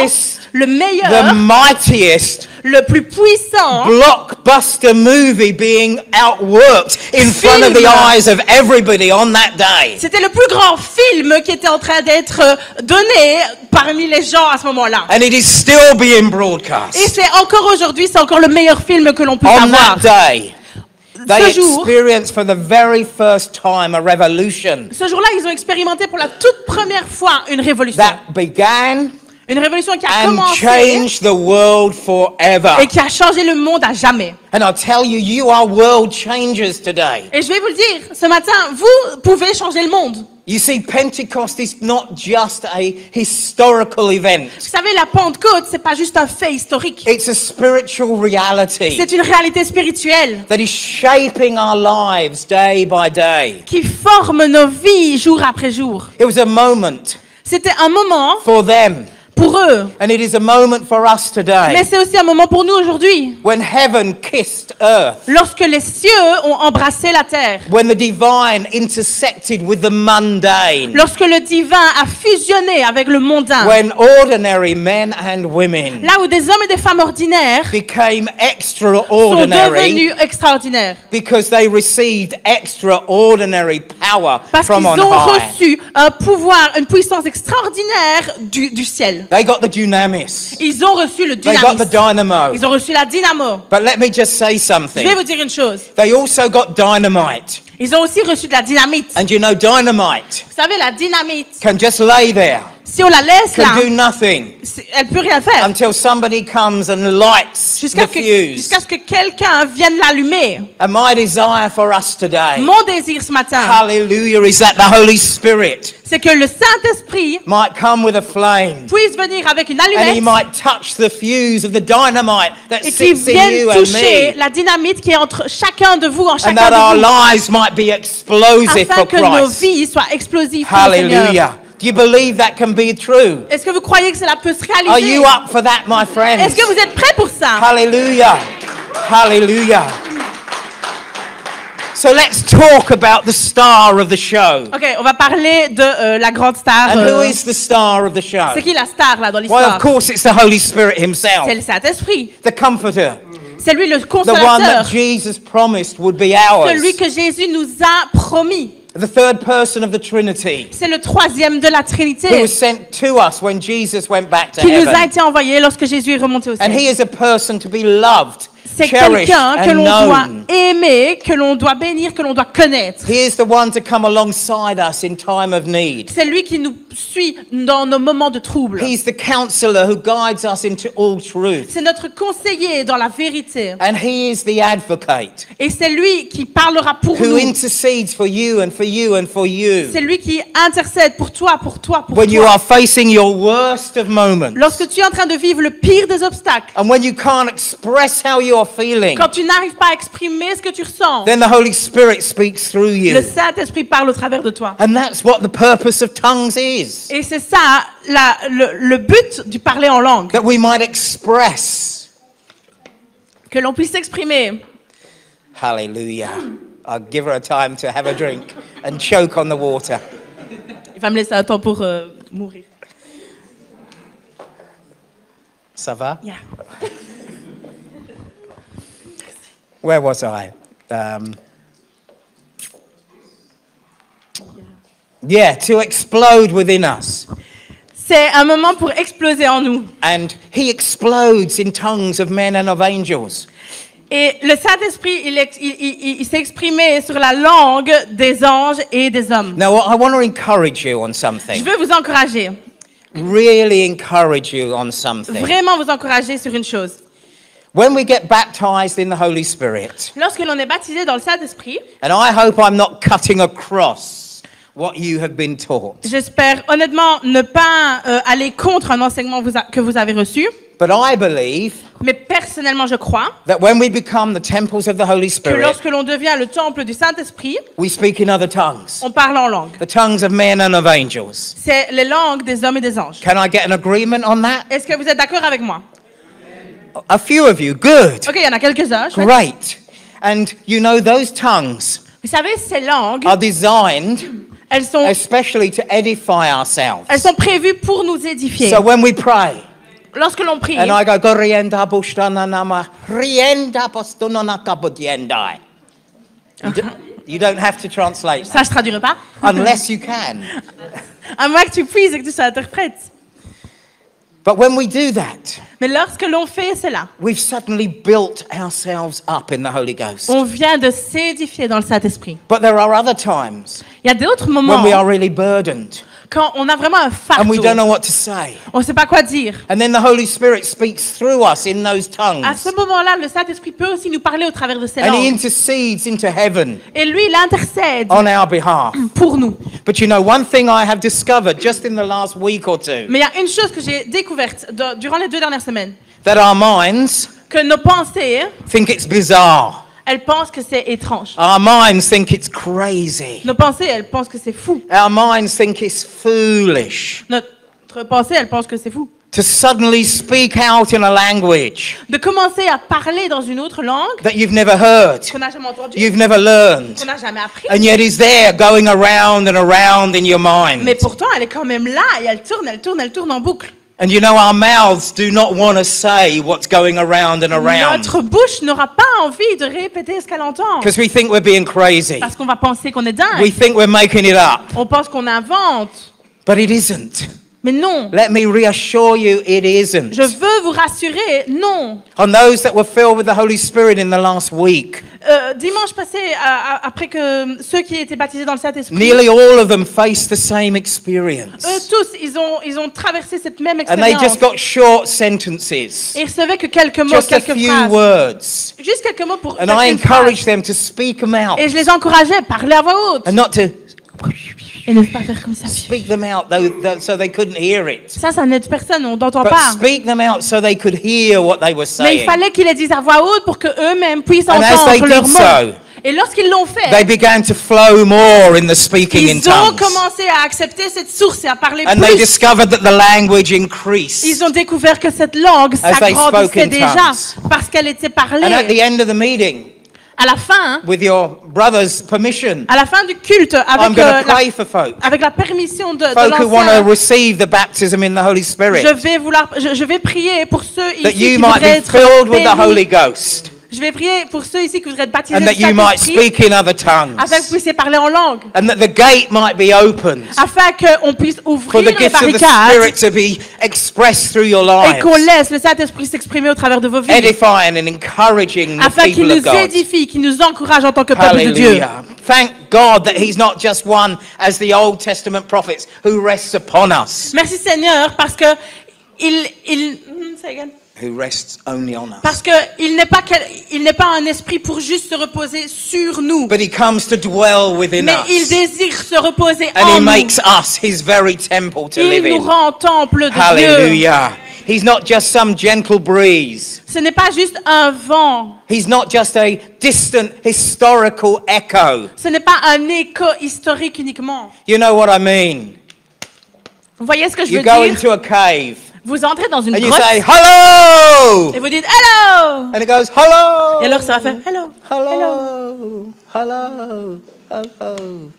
le the meilleur, mightiest le plus puissant blockbuster movie being outworked in front of the Film. eyes of everybody on that day. C'était le plus grand film qui était en train d'être euh, donné parmi les gens à ce moment-là. And it is still being Et broadcast. c'est encore aujourd'hui, c'est encore le meilleur film que l'on puisse On avoir. that day, they experienced for the very first time a revolution ce jour-là, ils ont expérimenté pour la toute première fois une révolution. that began Une révolution qui a and commencé changed the world forever. et qui a changé le monde à jamais. And I'll tell you, you are world changers today. Et je vais vous le dire, ce matin, vous pouvez changer le monde. You see, Pentecost is not just a historical event. Vous savez, la Pentecôte, c'est pas juste un fait historique. It's a spiritual reality C'est une réalité spirituelle that is shaping our lives day by day. qui forme nos vies jour après jour. It was a moment C'était un moment for them, pour eux, and it is a moment for us mais today. c'est aussi un moment pour nous aujourd'hui. When heaven kissed earth, Lorsque les cieux ont embrassé la terre, when the divine intersected with the mundane, lorsque le divin a fusionné avec le mondain, when ordinary men and women là où des hommes et des femmes ordinaires became sont extraordinary devenus extraordinaires. because they received extraordinary power Parce qu'ils from on ont reçu un pouvoir, une puissance extraordinaire du, du ciel. They got the dunamis. Ils ont reçu le They got the dynamisme. dynamo. Ils ont reçu la dynamo. But let me just say Je vais something. vous dire une chose. They also got dynamite. Ils ont aussi reçu de la dynamite. And you know, dynamite Vous savez, la dynamite can just lay there Si on la laisse là, can do nothing elle peut rien faire. until somebody comes and lights Jusqu'à the que- fuse. jusqu'à ce que quelqu'un vienne l'allumer. And my desire for us today, Mon désir ce matin, hallelujah, is that the Holy Spirit c'est que le Saint-Esprit might come with a flame puisse venir avec une and he allumette might touch the fuse of the dynamite that et qu'il sits in vienne you and toucher me. la dynamite qui est entre chacun de vous, en And chacun that our de vous, lives might be explosive afin for que nos Christ. vies soient explosives pour le Seigneur. Do you believe that can be true? Est-ce que vous croyez que cela peut se Are réaliser you up for that, my friends? Est-ce que vous êtes prêts pour ça? Hallelujah. Hallelujah. So let's talk about the star of the show. Ok, on va parler de euh, la grande star. And who euh, is the star of the show? C'est qui la star là dans Well, l'histoire? of course, it's the Holy Spirit Himself, C'est le Saint-Esprit. the Comforter, C'est lui le the one consolateur. that Jesus promised would be ours, Celui que Jésus nous a promis. The third person of the Trinity, C'est le troisième de la who Trinité was sent to us when Jesus went back to qui nous a été envoyé lorsque Jésus est remonté au And ciel. He is a person to be loved, C'est quelqu'un que and l'on doit. Aimer, que l'on doit bénir, que l'on doit connaître. He is the one to come alongside us in time of need. C'est lui qui nous suit dans nos moments de trouble. He's the counselor who guides us into all truth. C'est notre conseiller dans la vérité. And he is the advocate Et c'est lui qui parlera pour who nous. intercedes for you and for you and for you. C'est lui qui intercède pour toi, pour toi, pour When you toi. are facing your worst of moments. Lorsque tu es en train de vivre le pire des obstacles, And when you can't express how you are feeling, quand tu n'arrives pas à exprimer ce que tu ressens, then the Holy Spirit speaks through le you. Saint-Esprit parle au travers de toi. And that's what the purpose of tongues is. Et c'est ça la- le, le but du parler en langue, That we might express. que l'on puisse s'exprimer. Hallelujah. I'll give her a time to have a drink and choke on the water. Il va me laisser un temps pour euh, mourir. Ça va? Yeah. Where was I? Um, yeah, to explode within us. C'est un moment pour exploser en nous. And he explodes in tongues of men and of angels. Et le Saint-Esprit, il, il- il- il s'est exprimé sur la langue des anges et des hommes. Now, I want to encourage you on Je something. veux vous encourager, Really encourage you on something. vraiment vous encourager sur une chose. When we get baptized in the Holy Spirit, Lorsque l'on est baptisé dans le Saint-Esprit, and I hope I'm not cutting across what you have been taught, j'espère honnêtement ne pas euh, aller contre un enseignement vous a- que vous avez reçu, but I believe mais personnellement je crois that when we become the temples of the Holy que Spirit, lorsque l'on devient le temple du Saint-Esprit, we speak in other tongues, on parle en langue. the tongues of men and of angels. C'est les langues des hommes et des anges. Can I get an agreement on that? Est-ce que vous êtes d'accord avec moi? A few of you, good, Ok, il y en a quelques-uns. chouette. great. And you know, those tongues Vous savez, ces langues, are designed elles sont, especially to edify ourselves. elles sont prévues pour nous édifier. So when we pray, Lorsque l'on prie, and I go, "Gorienda bushtana nama, rienda kabodiendai." You, do, you don't have to translate ça je traduirai pas, unless you can. *laughs* à moins que tu puisses et que tu sois interprète. But when we do that, Mais lorsque l'on fait cela, we've suddenly built ourselves up in the Holy Ghost. on vient de s'édifier dans le Saint-Esprit. But there are other times Il y a d'autres moments when we are really burdened quand on a vraiment un and we don't fardeau. know what to say. On ne sait pas quoi dire. And then the Holy Spirit speaks through us in those À tongues. ce moment-là, le Saint-Esprit peut aussi nous parler au travers de ces And He langues. intercedes into heaven Et lui, il intercède on our behalf. *clears throat* pour nous. But you know, one thing I have discovered just in the last week or two Mais il y a une chose que j'ai découverte durant les deux dernières semaines. that our minds Que nos pensées, think it's bizarre. Elles pensent que c'est étrange. Our minds think it's crazy. Nos pensées, elles pensent que c'est fou. Our minds think it's foolish Notre pensée, elle pense que c'est fou. to suddenly speak out in a language De commencer à parler dans une autre langue that you've never heard, qu'on n'a jamais entendue, you've never learned, qu'on n'a jamais appris. and yet is there going around and around in your mind. Mais pourtant, elle est quand même là et elle tourne, elle tourne, elle tourne en boucle. And you know, our mouths do not want to say what's going around and around Notre bouche n'aura pas envie de répéter ce qu'elle entend. because we think we're being crazy. Parce qu'on va penser qu'on est We dingue. think we're making it up, On pense qu'on invente. but it isn't. Mais non. Let me reassure you, it isn't. Je veux vous rassurer, non. On those that were filled with the Holy Spirit in the last week, Euh, dimanche passé, à- après que ceux qui étaient baptisés dans le Saint-Esprit, nearly all of them faced the same experience. eux tous, ils ont, ils ont traversé cette même And they expérience. just got short sentences, Et ils recevaient que quelques mots, just a quelques few phrases. words. Juste quelques mots pour And I une encourage phrase. them to speak them out Et je les encourageais, parler à voix haute. and not to Et ne pas faire comme ça. speak them out though, so they couldn't hear it. Ça, ça n'aide personne, on n'entend But pas. speak them out so they could hear what they were Mais il saying. fallait qu'ils les disent à voix haute pour que eux-mêmes puissent And they entendre leurs mots. so, Et lorsqu'ils l'ont fait, They began to flow more in the speaking in ils ont tongues. commencé à accepter cette source et à parler And they plus. discovered that the language increased. Ils ont découvert que cette langue they s'agrandissait in déjà tongues. parce qu'elle était parlée. And at the end of the meeting, À la fin, with your brother's permission, à la fin du culte, I'm avec, going euh, to la, pray for folk. avec la permission de, de Folk who want to l'ancien, receive the baptism in the Holy Spirit. je vais vouloir, je, je vais prier pour ceux That ici you qui might voudraient be être filled with the. Holy Ghost. Je vais prier pour ceux ici qui voudraient être baptisés And that you might Saint-Esprit, speak in other tongues. afin que vous puissiez parler en langue, And that the gate might be opened afin qu'on puisse ouvrir the les gifts of the barricades Spirit to be expressed through your et qu'on lives. laisse le Saint-Esprit s'exprimer au travers de vos vies, Edifying and encouraging the afin qu'il nous édifie, qu'il nous encourage en tant que peuple de Dieu. Thank God that He's not just one as the Old Testament prophets who rests upon us, Merci Seigneur parce que il, il, Hmm, say again. Who rests only on us. parce que il n'est pas il n'est pas un esprit pour juste se reposer sur nous, But He comes to dwell within mais il us. désire se reposer And He en nous. makes us His very temple to Il live nous in. rend temple de Dieu. Hallelujah. He's not just some gentle breeze. Ce n'est pas juste un vent. He's not just a distant historical echo. Ce n'est pas un écho historique uniquement. You know what I mean? Vous voyez ce que je You veux go dire? into a cave Vous entrez dans une and you grotte say, Hello! et vous dites Hello And it goes, Hello! Et alors ça va faire Hello. Hello. Hello. Hello.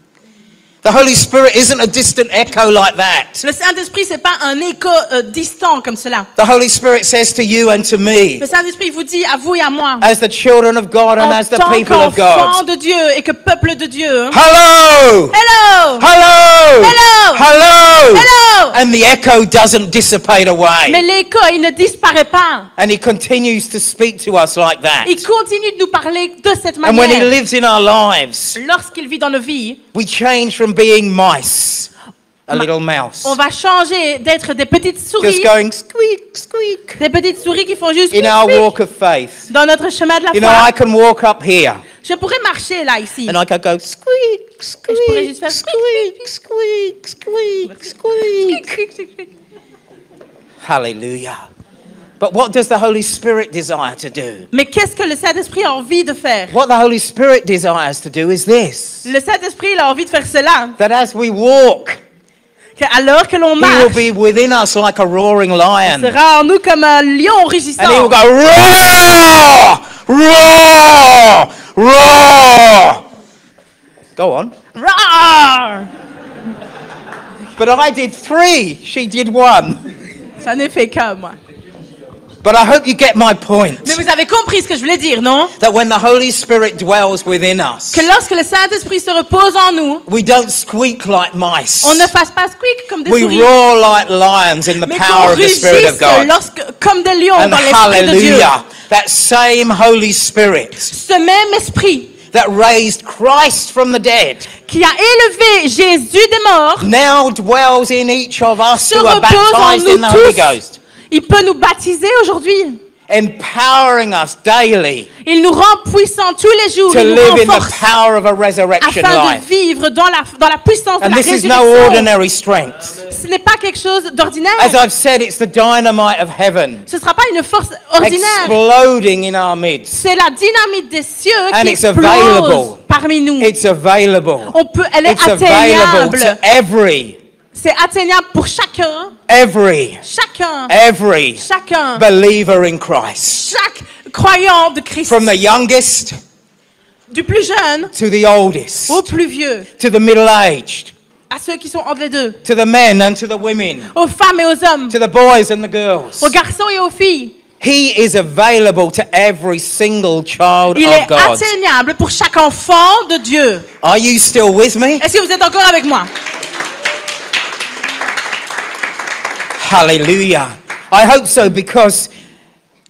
The Holy Spirit isn't a distant echo like that. Le Saint-Esprit, c'est pas un écho euh, distant comme cela. The Holy Spirit says to you and to me, Le Saint-Esprit vous dit à vous et à moi, as the children of God and en as the tant people of God, de Dieu et que peuple de Dieu. Hello! Hello Hello! Hello! Hello! Hello! And the echo doesn't dissipate Mais away. l'écho, il ne disparaît pas. And he continues to speak to us like that. Il continue de nous parler de cette And when he manière. lives in our lives, Lorsqu'il vit dans nos vies, we change from being mice, a little mouse, on va changer d'être des petites souris, just going squeak, squeak, des petites souris qui font juste squeak, in our squeak walk of faith. dans notre chemin de la You know, I can walk up here Je pourrais marcher là, ici. and I can go squeak, pourrais juste squeak, faire squeak, squeak, squeak, squeak. Hallelujah. But what does the Holy Spirit desire to do? Mais qu'est-ce que le Saint-Esprit a envie de faire? What the Holy Spirit desires to do is this Le Saint-Esprit, il a envie de faire cela. that as we walk, Que alors que l'on He will marche, be within us like a roaring il lion. sera en nous comme un lion And He rugissant. will go, roar, roar, roar. Go on. Roar But I did three, she did one. Ça n'est fait qu'un, moi. But I hope you get my point. Mais vous avez compris ce que je voulais dire, non That when the Holy Spirit dwells within us, Que lorsque le Saint-Esprit se repose en nous, we don't squeak like mice. on ne fasse pas squeak comme des We souris, roar like lions in the mais power of the Spirit of God. lorsque, comme des lions And dans l'Esprit de Dieu. hallelujah, that same Holy Spirit Ce même Esprit that raised Christ from the dead qui a élevé Jésus des morts now dwells in each of us who are baptized in the Holy. Ghost, Il peut nous baptiser aujourd'hui. empowering us daily Il nous rend puissants tous les jours. to Il nous live in the renforce power of a resurrection afin de life. vivre dans la, dans la puissance de And la this is no résurrection. ordinary strength. Ce n'est pas quelque chose d'ordinaire. As I've said, it's the dynamite of heaven Ce ne sera pas une force ordinaire. exploding in our midst. C'est la dynamite des cieux And qui it's explose available. parmi nous. It's available. On peut, elle est It's available atteignable. to every, C'est atteignable pour chacun, every, chacun, every chacun, believer in Christ. chaque croyant de Christ, From the youngest du plus jeune to the oldest, au plus vieux, to the middle aged, à ceux qui sont entre les deux, to the men and to the women, aux femmes et aux hommes, to the boys and the girls. aux garçons et aux filles. He is available to every single child Il of est God. atteignable pour chaque enfant de Dieu. Are you still with me? Est-ce que vous êtes encore avec moi? Hallelujah. I hope so because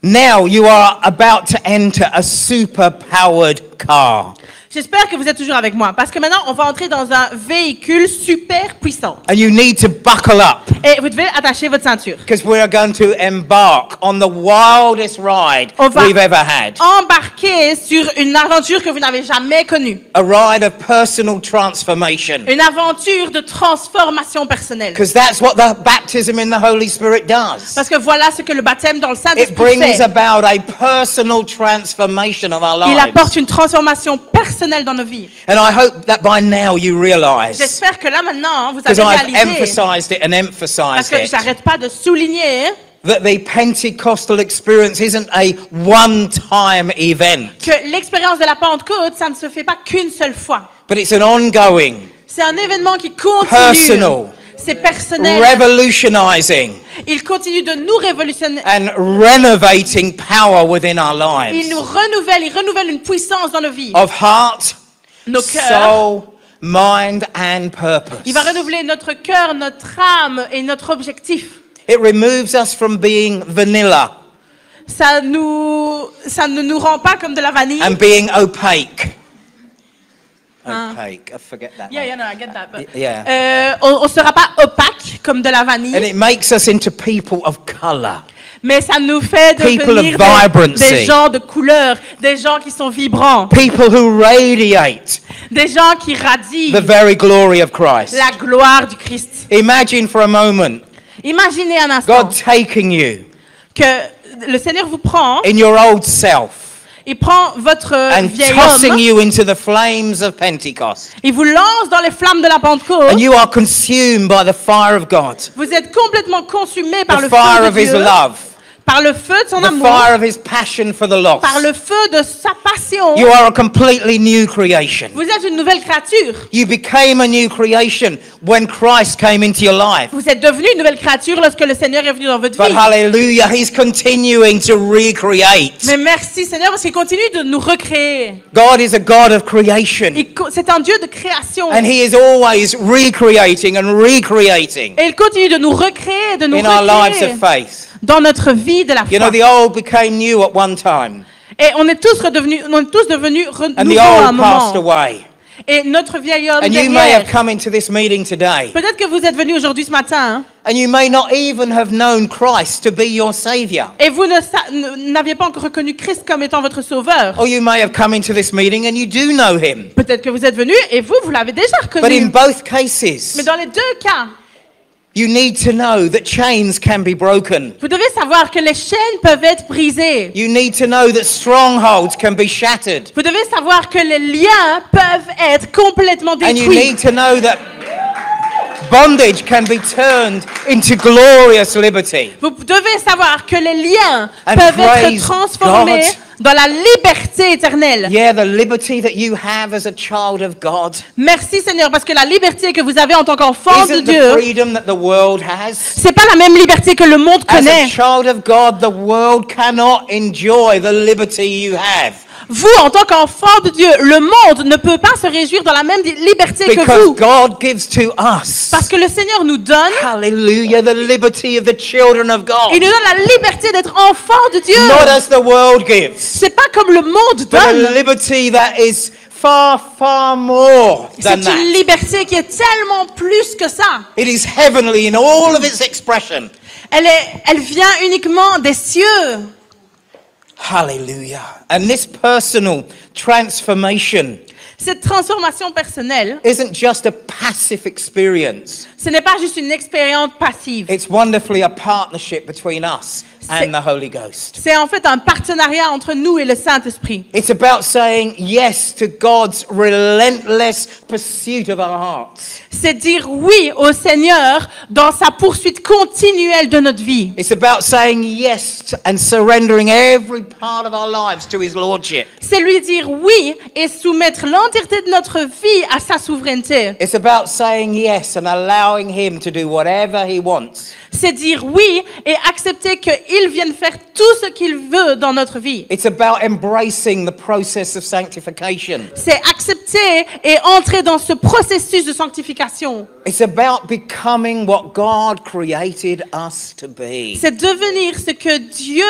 now you are about to enter a super powered car. J'espère que vous êtes toujours avec moi parce que maintenant on va entrer dans un véhicule super puissant. And you need to buckle up Et vous devez attacher votre ceinture. because we are going to embark on the wildest ride On va we've ever had. embarquer sur une aventure que vous n'avez jamais connue. A ride of personal transformation. Une aventure de transformation personnelle. Because that's what the baptism in the Holy Spirit does. Parce que voilà ce que le baptême dans le It Saint-Esprit brings fait. about a personal transformation of our Il lives. apporte une transformation personnelle dans nos vies. And I hope that by now you realize, J'espère que là maintenant, vous avez I've réalisé, emphasized it and parce que j'arrête pas de souligner that the Pentecostal experience isn't a one time event, que l'expérience de la Pentecôte, ça ne se fait pas qu'une seule fois. but it's an ongoing, C'est un événement qui continue. Personal. C'est personnel. revolutionizing, Il continue de nous révolutionner. and renovating power within our Il lives nous renouvelle, il renouvelle une puissance dans nos vies, of heart, nos cœurs. soul, mind, and purpose. Il va renouveler notre cœur, notre âme et notre objectif. It removes us from being vanilla Ça nous, ça ne nous rend pas comme de la vanille. and being opaque. Ah. Opaque, I forget that. Yeah, yeah, no, I get that. but- Yeah. Euh, on ne sera pas opaque comme de la vanille, And it makes us into people of color. mais ça nous fait People devenir des, des gens de couleur, des gens qui sont vibrants, People who radiate des gens qui radient the very glory of Christ. la gloire du Christ. Imagine for a moment Imaginez un instant God taking you que le Seigneur vous prend, in your old self il prend votre and vieil tossing homme, you into the flames of Pentecost. il vous lance dans les flammes de la Pentecôte. And you are consumed by the fire of God, Vous êtes complètement consumé par the le fire feu of de His Dieu, love, par le feu de son the amour, fire of His passion for the lost. par le feu de sa passion. You are a completely new creation. Vous êtes une nouvelle créature. You became a new creation when Christ came into your life. Vous êtes devenu une nouvelle créature lorsque le Seigneur est venu dans votre But vie. hallelujah, He's continuing to recreate. Mais merci Seigneur parce qu'il continue de nous recréer. God is a God of creation. Il co- C'est un Dieu de création. And He is always recreating and recreating Et il continue de nous recréer, de nous in our lives recréer of faith. Dans notre vie de la You know, the old became new at one time, Et on est tous redevenus, on est tous devenus and the à un old passed moment. away. Et notre vieil homme And you may derrière. have come into this meeting today, Peut-être que vous êtes venu aujourd'hui ce matin hein, and you may not even have known Christ to be your Savior. et vous ne sa- n- n'aviez pas encore reconnu Christ comme étant votre sauveur. Or you may have come into this meeting and you do know Him. Peut-être que vous êtes venu et vous, vous l'avez déjà But in reconnu. both cases, Mais dans les deux cas, you need to know that chains can be broken. vous devez savoir que les chaînes peuvent être brisées. You need to know that strongholds can be shattered. Vous devez savoir que les liens peuvent être complètement And you détruits. need to know that bondage can be turned into glorious liberty. Vous devez savoir que les liens And peuvent être transformés God. Dans la liberté éternelle. Yeah, the liberty that you have as a child of God Merci Seigneur parce que la liberté que vous avez en tant qu'enfant de isn't the Dieu, freedom that the world has? c'est pas la même liberté que le monde As a connaît. child of God, the world cannot enjoy the liberty you have Vous, en tant qu'enfant de Dieu, le monde ne peut pas se réjouir dans la même liberté que vous. God gives to us. Parce que le Seigneur nous donne, Hallelujah, the liberty of the children of God. il nous donne la liberté d'être enfant de Dieu. Not as the world gives, C'est pas comme le monde but a donne. liberty that is far, far more C'est than une that. liberté qui est tellement plus que ça. It is heavenly in all of its expression. Elle, est, elle vient uniquement des cieux. Hallelujah. And this personal transformation Cette transformation personnelle, isn't just a passive experience. ce n'est pas juste une expérience passive. It's wonderfully a partnership between us and the Holy Ghost. C'est en fait un partenariat entre nous et le Saint-Esprit. It's about saying yes to God's relentless pursuit of our hearts. C'est dire oui au Seigneur dans sa poursuite continuelle de notre vie. It's about saying yes to- and surrendering every part of our lives to His Lordship. C'est lui dire oui et soumettre l'entièreté de notre vie à sa souveraineté. It's about saying yes and allowing Him to do whatever He wants c'est dire oui et accepter qu'il vienne faire tout ce qu'il veut dans notre vie. It's about embracing the process of sanctification. C'est accepter et entrer dans ce processus de sanctification. It's about becoming what God created us to be. C'est devenir ce que Dieu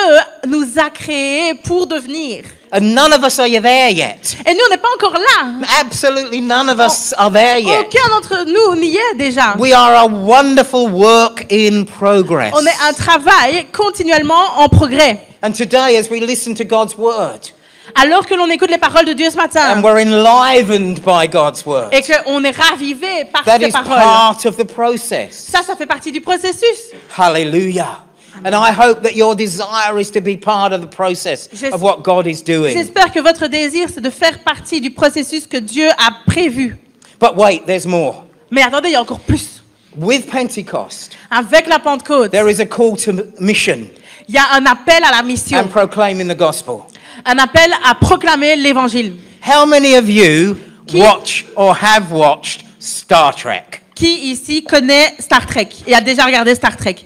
nous a créés pour devenir. And none of us are there yet. Et nous, on n'est pas encore là. Absolutely none of us are there yet. Aucun d'entre nous n'y est déjà. We are a wonderful work in progress. On est un travail continuellement en progrès. And today, as we listen to God's word, Alors que l'on écoute les paroles de Dieu ce matin and we're enlivened by God's word, et qu'on est ravivé par that ces is paroles, part of the process. ça, ça fait partie du processus. Hallelujah. And I hope that your desire is to be part of the process of what God is doing. J'espère que votre désir, c'est de faire partie du processus que Dieu a prévu. But wait, there's more. Mais attendez, il y a encore plus. With Pentecost, Avec la Pentecôte, there is a call to mission il y a un appel à la mission, and proclaiming the gospel. un appel à proclamer l'évangile. How many of you Qui- watch or have watched Star Trek? Qui ici connaît Star Trek? Et a déjà regardé Star Trek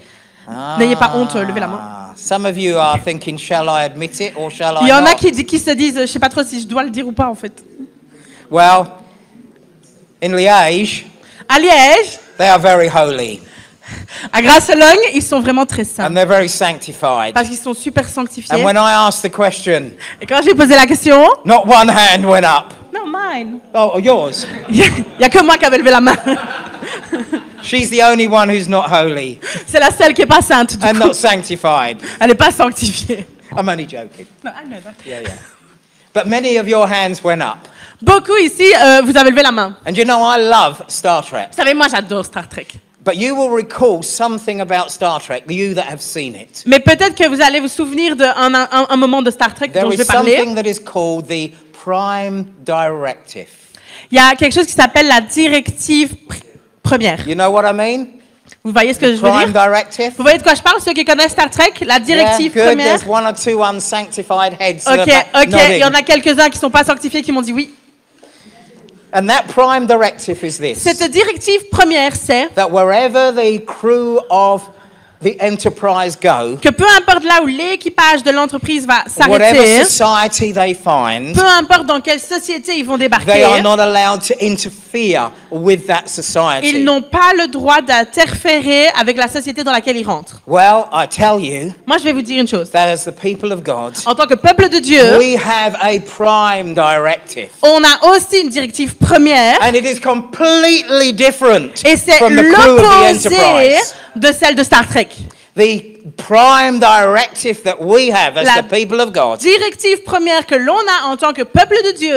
N'ayez pas honte, levez la main. Ah, Some of you are thinking, shall I admit it or shall I Il y en a not? qui, qui se disent, je sais pas trop si je dois le dire ou pas en fait. Well, in Liège, À Liège, they are very holy à Grasselogne, ils sont vraiment très saints and they're very sanctified. parce qu'ils sont super sanctifiés. And when I asked the question, Et quand j'ai posé la question, not one hand went up. non, mine. Oh, yours. *laughs* Il y a que moi qui avais levé la main. *laughs* She's the only one who's not holy C'est la seule qui est pas sainte. Du and coup. not sanctified. Elle n'est pas sanctifiée. I'm only joking. Non, I know that. Yeah, yeah. But many of your hands went up. Beaucoup ici, euh, vous avez levé la main. And you know, I love Star Trek. Vous savez, moi j'adore Star Trek. But you will recall something about Star Trek, you that have seen it. Mais peut-être que vous allez vous souvenir d'un un, un- un moment de Star Trek There dont je is vais parler. something that is called the Prime Directive. Il y a quelque chose qui s'appelle la directive pr- première. You know what I mean? Vous voyez ce que je veux dire? Directive? Vous voyez de quoi je parle? Ceux qui connaissent Star Trek, la directive yeah, première. There's one or two unsanctified heads. Ok, ok. Il y en a quelques-uns qui sont pas sanctifiés qui m'ont dit oui. And that Prime Directive is this. Cette directive première, c'est that wherever the crew of the enterprise go, que peu importe là où l'équipage de l'entreprise va whatever s'arrêter, society they find, peu importe dans quelle société ils vont they débarquer, are not allowed to interfere with that society. ils n'ont pas le droit d'interférer avec la société dans laquelle ils rentrent. Well, I tell you Moi, je vais vous dire une chose. that as the people of God, En tant que peuple de Dieu, we have a prime directive. on a aussi une directive première And it is completely different et c'est l'opposé de celle de Star Trek. The prime directive that we have as La the people of God Directive première que l'on a en tant que peuple de Dieu,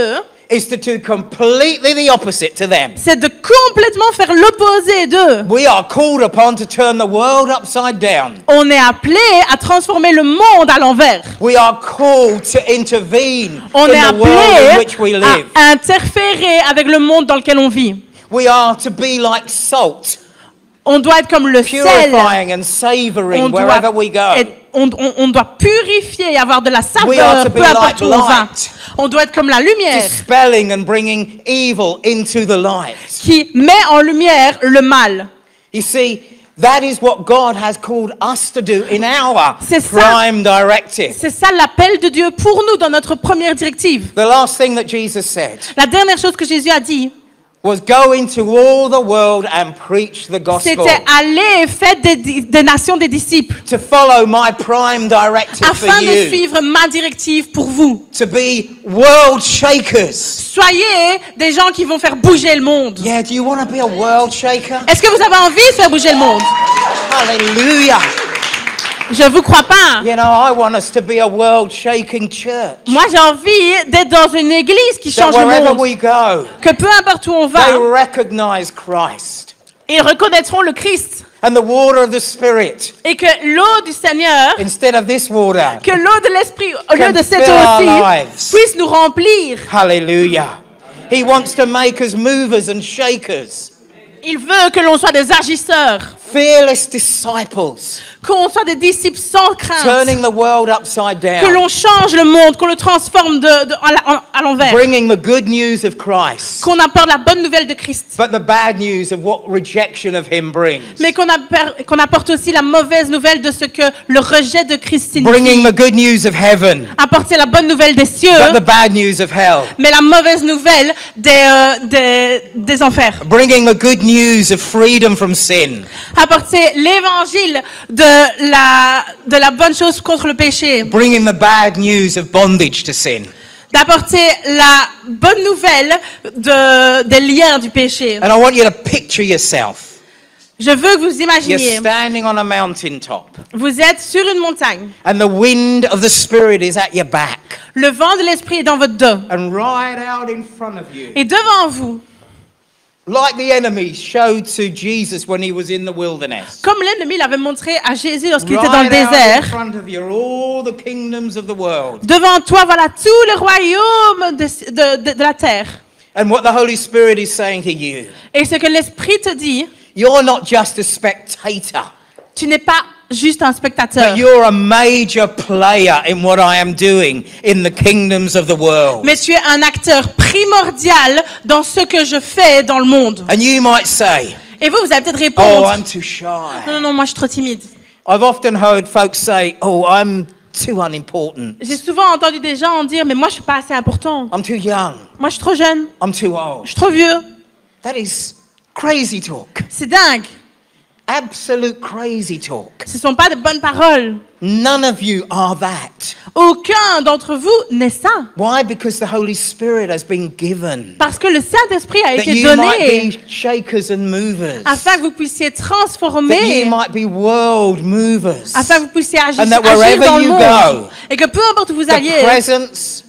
is to do completely the opposite to them. c'est de complètement faire l'opposé d'eux. We are called upon to turn the world upside down. On est appelé à transformer le monde à l'envers. We are called to intervene On in est the world in appelé which we live. à interférer avec le monde dans lequel on vit. We are to be like salt, On doit être comme le sel. On doit, wherever we go. être- on, on- on doit purifier et avoir de la saveur, peu importe like où on va. light. On doit être comme la lumière Dispelling and bringing evil into the light. qui met en lumière le mal. You see, that is what God has called us to do in our C'est ça. prime directive. C'est ça l'appel de Dieu pour nous dans notre première directive. The last thing that Jesus said La dernière chose que Jésus a dit, was go into all the world and preach the gospel. c'était aller et faites des, des nations des disciples To follow my prime directive for afin de you. suivre ma directive pour vous. To be world shakers. Soyez des gens qui vont faire bouger le monde. Yeah, do you want to be a world shaker? Est-ce que vous avez envie de faire bouger le monde? Hallelujah. Je vous crois pas. You know, I want us to be a world church. Moi, j'ai envie d'être dans une église qui change le monde. we go, Que peu importe où on va, they recognize Christ ils reconnaîtront le Christ. and the water of the Spirit Et que l'eau du Seigneur, instead of this water. que l'eau de l'Esprit, au lieu de cette eau puisse nous remplir. Hallelujah. He wants to make us movers and shakers, Il veut que l'on soit des agisseurs, fearless disciples, qu'on soit des disciples sans crainte, turning the world upside que l'on change le monde, qu'on le transforme de, de- à l'envers, bringing the good news of Christ, qu'on apporte la bonne nouvelle de Christ, but the bad news of what rejection of Him brings. mais qu'on apporte aussi la mauvaise nouvelle de ce que le rejet de Christ signifie. Bringing the good news of heaven, Apporter la bonne nouvelle des cieux, but the bad news of hell. mais la mauvaise nouvelle des, euh, des, des enfers. Bringing the good news of freedom from sin, Apporter l'évangile de la, de la bonne chose contre le péché. bringing the bad news of bondage to sin. D'apporter la bonne nouvelle de, des liens du péché. And I want you to picture yourself. Je veux que vous You're imaginiez, standing on a mountaintop, vous êtes sur une montagne. and the wind of the Spirit is at your back. Le vent de l'esprit est dans votre dos. And right out in front of you, Et devant vous, like the enemy showed to Jesus when he was in the wilderness. comme l'ennemi l'avait montré à Jésus lorsqu'il était dans le Right out in désert, front of you all the kingdoms of the world. devant toi, voilà tous les royaumes de, de- de- de la terre. And what the Holy Spirit is saying to you, Et ce que l'esprit te dit, you're not just a spectator, tu n'es pas juste un spectateur, but you're a major player in what I am doing in the kingdoms of the world. mais tu es un acteur primordial dans ce que je fais dans le monde. And you might say, Et vous, vous allez peut-être Oh, répondre, I'm too shy. non, non, non, moi je suis trop timide. I've often heard folks say, Oh, I'm too unimportant. J'ai souvent entendu des gens dire, mais moi je suis pas assez important. I'm too young. Moi je suis trop jeune, I'm too old. je suis trop vieux. That is crazy talk. C'est dingue. Absolute crazy talk. Ce sont pas de bonnes paroles. None of you are that. Aucun d'entre vous n'est ça. Why? Because the Holy Spirit has been given. Parce que le Saint-Esprit a That été you might donné be shakers and movers. afin que vous puissiez That you transformer, might be world movers. afin que vous puissiez agir, And that agir wherever dans le you monde. go, Et que peu importe où vous The alliez, presence,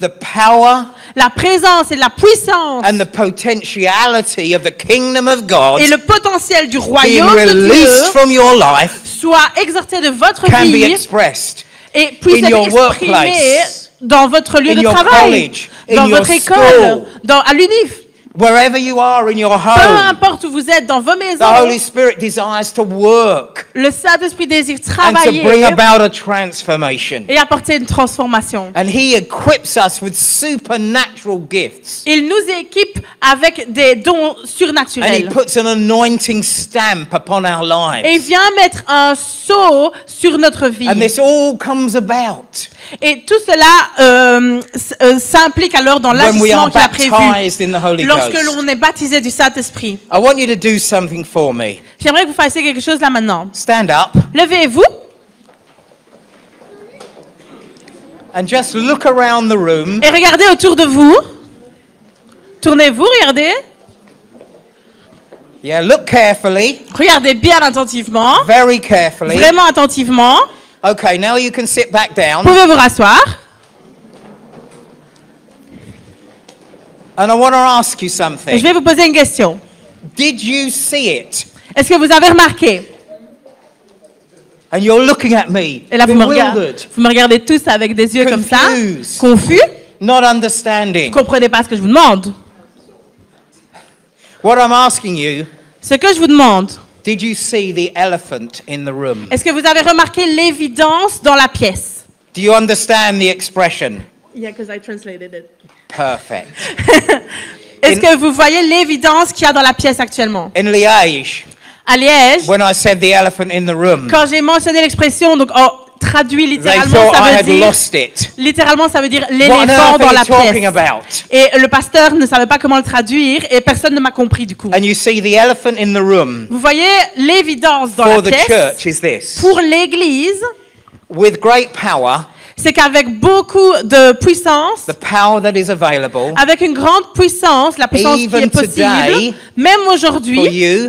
the power, la présence et la puissance and the potentiality of the kingdom of God et le potentiel du being royaume de Dieu from your life soient exercés de votre can be vie expressed et puissent in être workplace, dans votre lieu in de your travail, college, in dans your votre école, school. dans, à l'UNIF. Wherever you are in your Peu home. importe où vous êtes, dans vos The maisons, Holy Spirit desires to work le Saint-Esprit désire and to travailler bring about a transformation. et apporter une transformation. And He equips us with supernatural gifts. Il nous équipe avec des dons And He surnaturels. puts an anointing stamp upon our Et il lives. vient mettre un sceau sur notre vie. And this all comes about Et tout cela euh, euh, s'implique alors dans l'agissement qu'il a prévu lorsque l'on est baptisé du Saint-Esprit. I want you to do something for me. J'aimerais que vous fassiez quelque chose là maintenant. Stand up Levez-vous and just look around the room et regardez autour de vous. Tournez-vous, regardez. Yeah, look carefully, Regardez bien attentivement. very carefully. Vraiment attentivement. Okay, now you can sit back down. Vous pouvez vous rasseoir? And I want to ask you Et je something. vais vous poser une question. Did you see it? Est-ce que vous avez remarqué? And you're looking at me, Et là, vous me, regardez, vous me regardez tous avec des yeux comme ça, Confused. confus. not understanding. Vous comprenez pas ce que je vous demande. What I'm asking you, Ce que je vous demande, did you see the elephant in the room? est-ce que vous avez remarqué l'évidence dans la pièce? Do you understand the expression? Yeah, because I translated it. Perfect. *laughs* Est-ce In- que vous voyez l'évidence qu'il y a dans la pièce actuellement? In Liège, À Liège, when I said the elephant in the room, quand j'ai mentionné l'expression, donc oh, traduit littéralement, ça veut dire, littéralement, ça veut dire l'éléphant dans la pièce. Et le pasteur ne savait pas comment le traduire et personne ne m'a compris du coup. And you see the elephant in the room Vous voyez l'évidence dans for la the pièce church is this. pour l'Église, With great power, c'est qu'avec beaucoup de puissance, the power that is available avec une grande puissance, la puissance qui est possible, today, même aujourd'hui,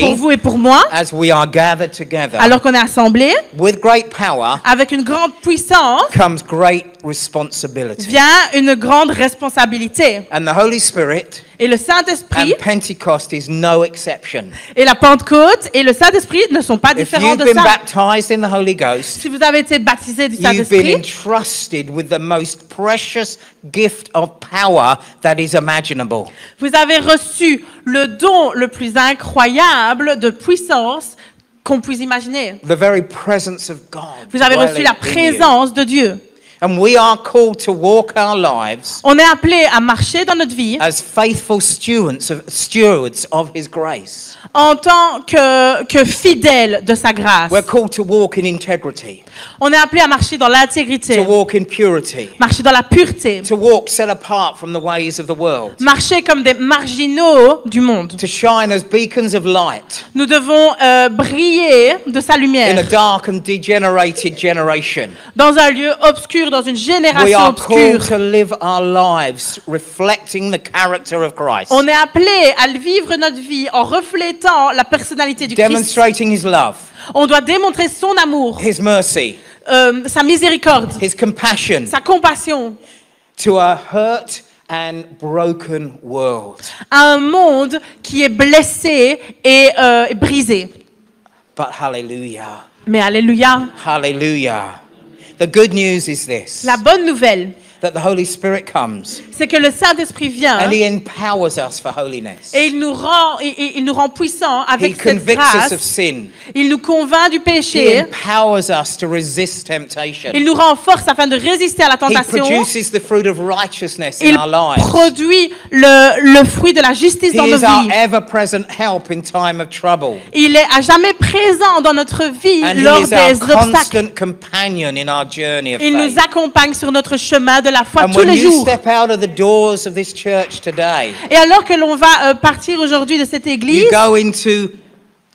pour vous et pour moi, as we are gathered together, alors qu'on est assemblés, with great power avec une grande puissance, comes great responsibility. vient une grande responsabilité. And the Holy Spirit Et le Saint-Esprit and Pentecost is no exception. et la Pentecôte et le Saint-Esprit ne sont pas If différents you've de been ça. baptized in the Holy Ghost, Si vous avez été baptisé du you've been Saint-Esprit, entrusted with the most precious gift of power that is imaginable. vous avez reçu le don le plus incroyable de puissance qu'on puisse imaginer. The very presence of God. Vous avez reçu la dwelling in you. présence de Dieu. And we are called to walk our lives On est appelé à marcher dans notre vie as faithful stewards of, stewards of His grace. en tant que, que fidèles de sa grâce. We're called to walk in integrity, On est appelé à marcher dans to l'intégrité, walk in purity, marcher dans la pureté, to walk set apart from the ways of the world, marcher comme des marginaux du monde. to shine as beacons of light Nous devons euh, briller de sa in a lumière dark and degenerated generation. dans un lieu obscur, dans une We génération are called obscure. to live our lives reflecting the character of Christ, On est appelé à vivre notre vie en reflétant la personnalité du Christ. demonstrating His love, On doit démontrer son amour, His mercy, euh, sa miséricorde, His compassion sa compassion to a hurt and broken world. à un monde qui est blessé et euh, brisé. But hallelujah, Mais alléluia. hallelujah. The good news is this. La bonne nouvelle, that the Holy Spirit comes c'est que le Saint-Esprit vient and He empowers us for holiness. et il nous rend, et- et il nous rend puissants He avec cette convicts us of grâce. sin. Il nous convainc du He péché. empowers us to resist temptation. Il nous renforce afin de résister à la He tentation. produces the fruit of righteousness in Il our lives. produit le, le fruit de la justice He dans nos is our vies. ever-present help in time of trouble. Il est à jamais présent dans notre vie And He lors is our des obstacles. constant companion in our journey of Il nous accompagne sur notre chemin de la foi And tous when les you jours. step out of the doors of this church today, Et alors que l'on va euh, partir aujourd'hui de cette you église, go into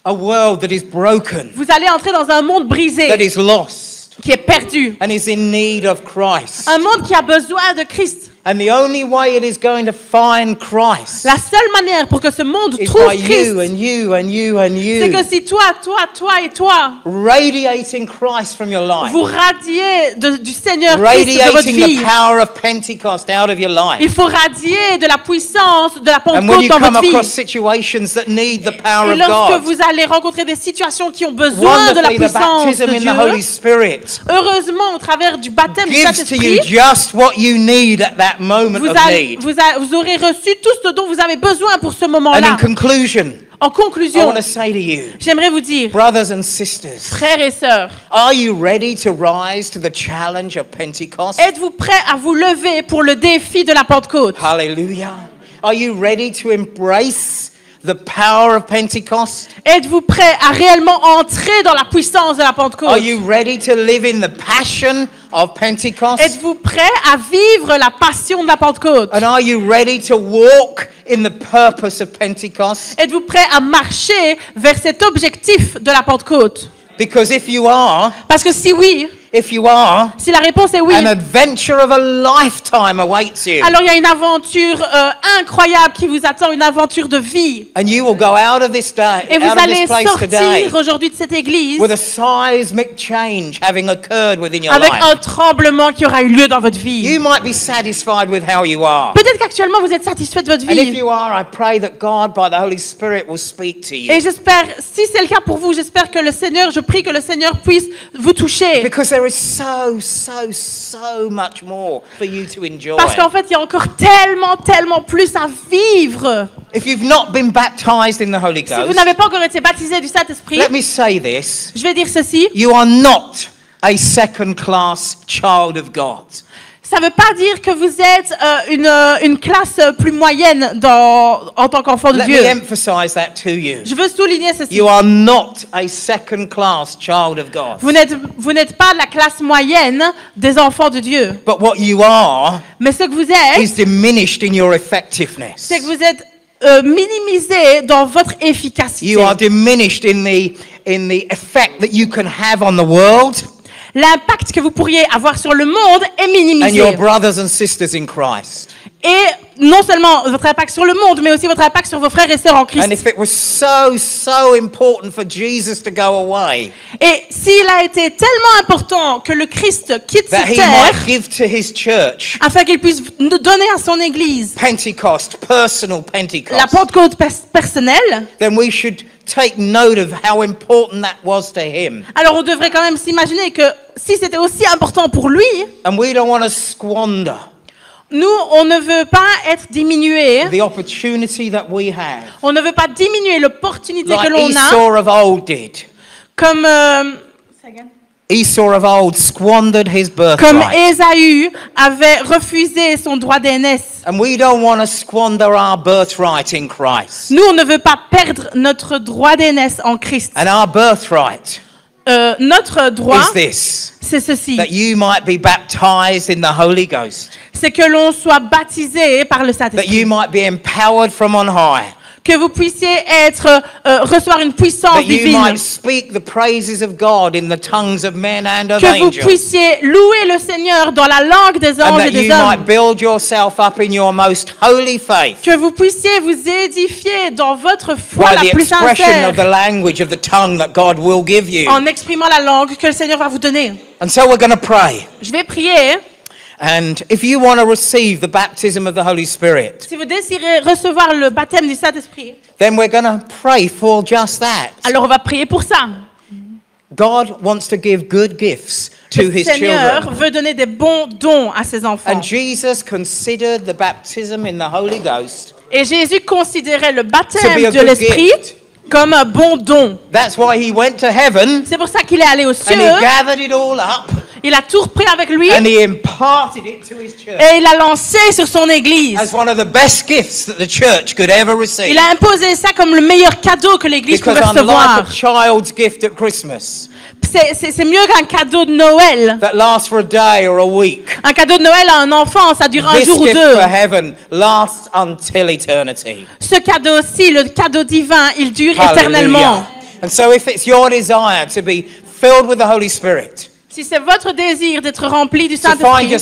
a world that is broken, vous allez entrer dans un monde brisé, that is lost, qui est perdu. and is in need of Christ. Un monde qui a besoin de Christ. And the only way it is going to find Christ La seule manière pour que ce monde is trouve by Christ, you and you and you and c'est you que si toi, toi, toi et toi, radiating Christ from your life, vous radiez de- du Seigneur Christ de votre radiating vie, the power of Pentecost out of your il faut radier de la puissance de la And when Pentecôte you dans come votre across vie. situations that need the power Et of lorsque God, vous allez rencontrer des situations qui ont besoin de la wonderfully, the puissance de baptism in the Holy Dieu, Spirit heureusement, au travers du baptême du gives to Saint-Esprit, you just what you need at that moment vous, of allez- need. vous a- vous aurez reçu tout ce dont vous avez besoin pour ce And moment-là. in conclusion, En I conclusion, want to say to you, j'aimerais vous dire, brothers and sisters, frères et sœurs, are you ready to rise to the challenge of Pentecost? êtes-vous prêts à vous lever pour le défi de la Pentecôte? Hallelujah. Are you ready to embrace the power of Pentecost? Êtes-vous prêts à réellement entrer dans la puissance de la Are Pentecôte you ready to live in the passion of Pentecost? Êtes-vous prêts à vivre la passion de la Pentecôte? And are you ready to walk in the purpose of Pentecost? Êtes-vous prêts à marcher vers cet objectif de la Pentecôte? Because if you are, Parce que si oui, if you are, si la réponse est oui, an adventure of a lifetime awaits you. alors il y a une aventure euh, incroyable qui vous attend, une aventure de vie. And you will go out of this day, Et vous out of allez this place today sortir aujourd'hui de cette église with a seismic change having occurred within your avec life. un tremblement qui aura eu lieu dans votre vie. You might be satisfied with how you are. Peut-être qu'actuellement vous êtes satisfait de votre And if vie. you are, I pray that God, by the Holy Spirit, will speak to you. Et j'espère, si c'est le cas pour vous, j'espère que le Seigneur, je prie que le Seigneur puisse vous toucher. Because there is so, so, so much more for you to enjoy. Parce qu'en fait, il y a encore tellement, tellement plus à vivre. If you've not been baptized in the Holy Si vous Ghost, n'avez pas encore été baptisé du Saint-Esprit, let me say this. je vais dire ceci. You are not a second class child of God. Ça ne veut pas dire que vous êtes euh, une, euh, une classe plus moyenne dans, en tant qu'enfant de Let Dieu. me emphasize that to you. Je veux souligner ceci. You are not a second class child of God. Vous n'êtes, vous n'êtes pas la classe moyenne des enfants de Dieu. But what you are Mais ce que vous êtes, is diminished in your effectiveness. c'est que vous êtes euh, minimisé dans votre efficacité. You are diminished in the in the effect that you can have on the world L'impact que vous pourriez avoir sur le monde est and minimisé. your brothers and sisters in Christ. Et non seulement votre impact sur le monde, mais aussi votre impact sur vos frères et sœurs en Christ. And if it was so, so important for Jesus to go away, Et s'il a été tellement important que le Christ quitte cette terre might give to his church afin qu'il puisse nous donner à son Église Pentecost, personal la Pentecôte pers- personnelle, then we should take note of how important that was to him. alors on devrait quand même s'imaginer que si c'était aussi important pour lui, And we don't want to squander nous, on ne veut pas être diminué, the opportunity that we have, on ne veut pas diminuer l'opportunité que l'on a, Esau of old did. comme, euh, Esau of old squandered his comme birthright. Ésaü avait refusé son droit d'aînesse. And we don't want to squander our birthright in Christ. Nous, on ne veut pas perdre notre droit d'aînesse en Christ. And our birthright Euh, notre droit, is this c'est ceci. that you might be baptized in the Holy Ghost, C'est que l'on soit baptisé par le Saint-Esprit. Que vous puissiez être, euh, recevoir une puissance divine. Que vous puissiez louer le Seigneur dans la langue des anges et des hommes. Que vous puissiez vous édifier dans votre foi la plus sincère en exprimant la langue que le Seigneur va vous donner. And so we're going to pray. Je vais prier. And if you want to receive the baptism of the Holy Spirit, Si vous désirez recevoir le baptême du Saint-Esprit, then we're going to pray for just that. alors on va prier pour ça. God wants to give good gifts to Le his Seigneur children. veut donner des bons dons à ses enfants. And Jesus considered the baptism in the Holy Ghost. Et Jésus considérait le baptême de l'Esprit. Comme un bon don. That's why he went to heaven C'est pour ça qu'il est allé aux cieux, and he gathered it all up il a tout repris avec lui and he imparted it to his church et il a lancé sur son église. as one of the best gifts that the church could ever receive. Il a imposé ça comme le meilleur cadeau que l'église Because pouvait recevoir. unlike a child's gift at Christmas C'est- mieux qu'un cadeau de Noël. that lasts for a day or a week, Un cadeau de Noël à un enfant, ça dure un jour ou deux. for heaven lasts until eternity. Ce cadeau-ci, le cadeau divin, il dure éternellement. And so if it's your desire to be filled with the Holy Spirit, Si c'est votre désir d'être rempli du Saint-Esprit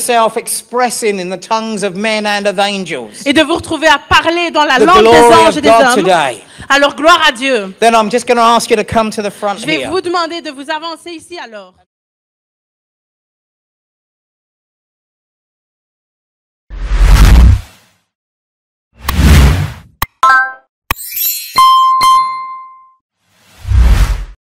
et de vous retrouver à parler dans la langue des anges et des hommes, today. alors gloire à Dieu. then I'm just ask you to come to the front Je vais here. vous demander de vous avancer ici alors.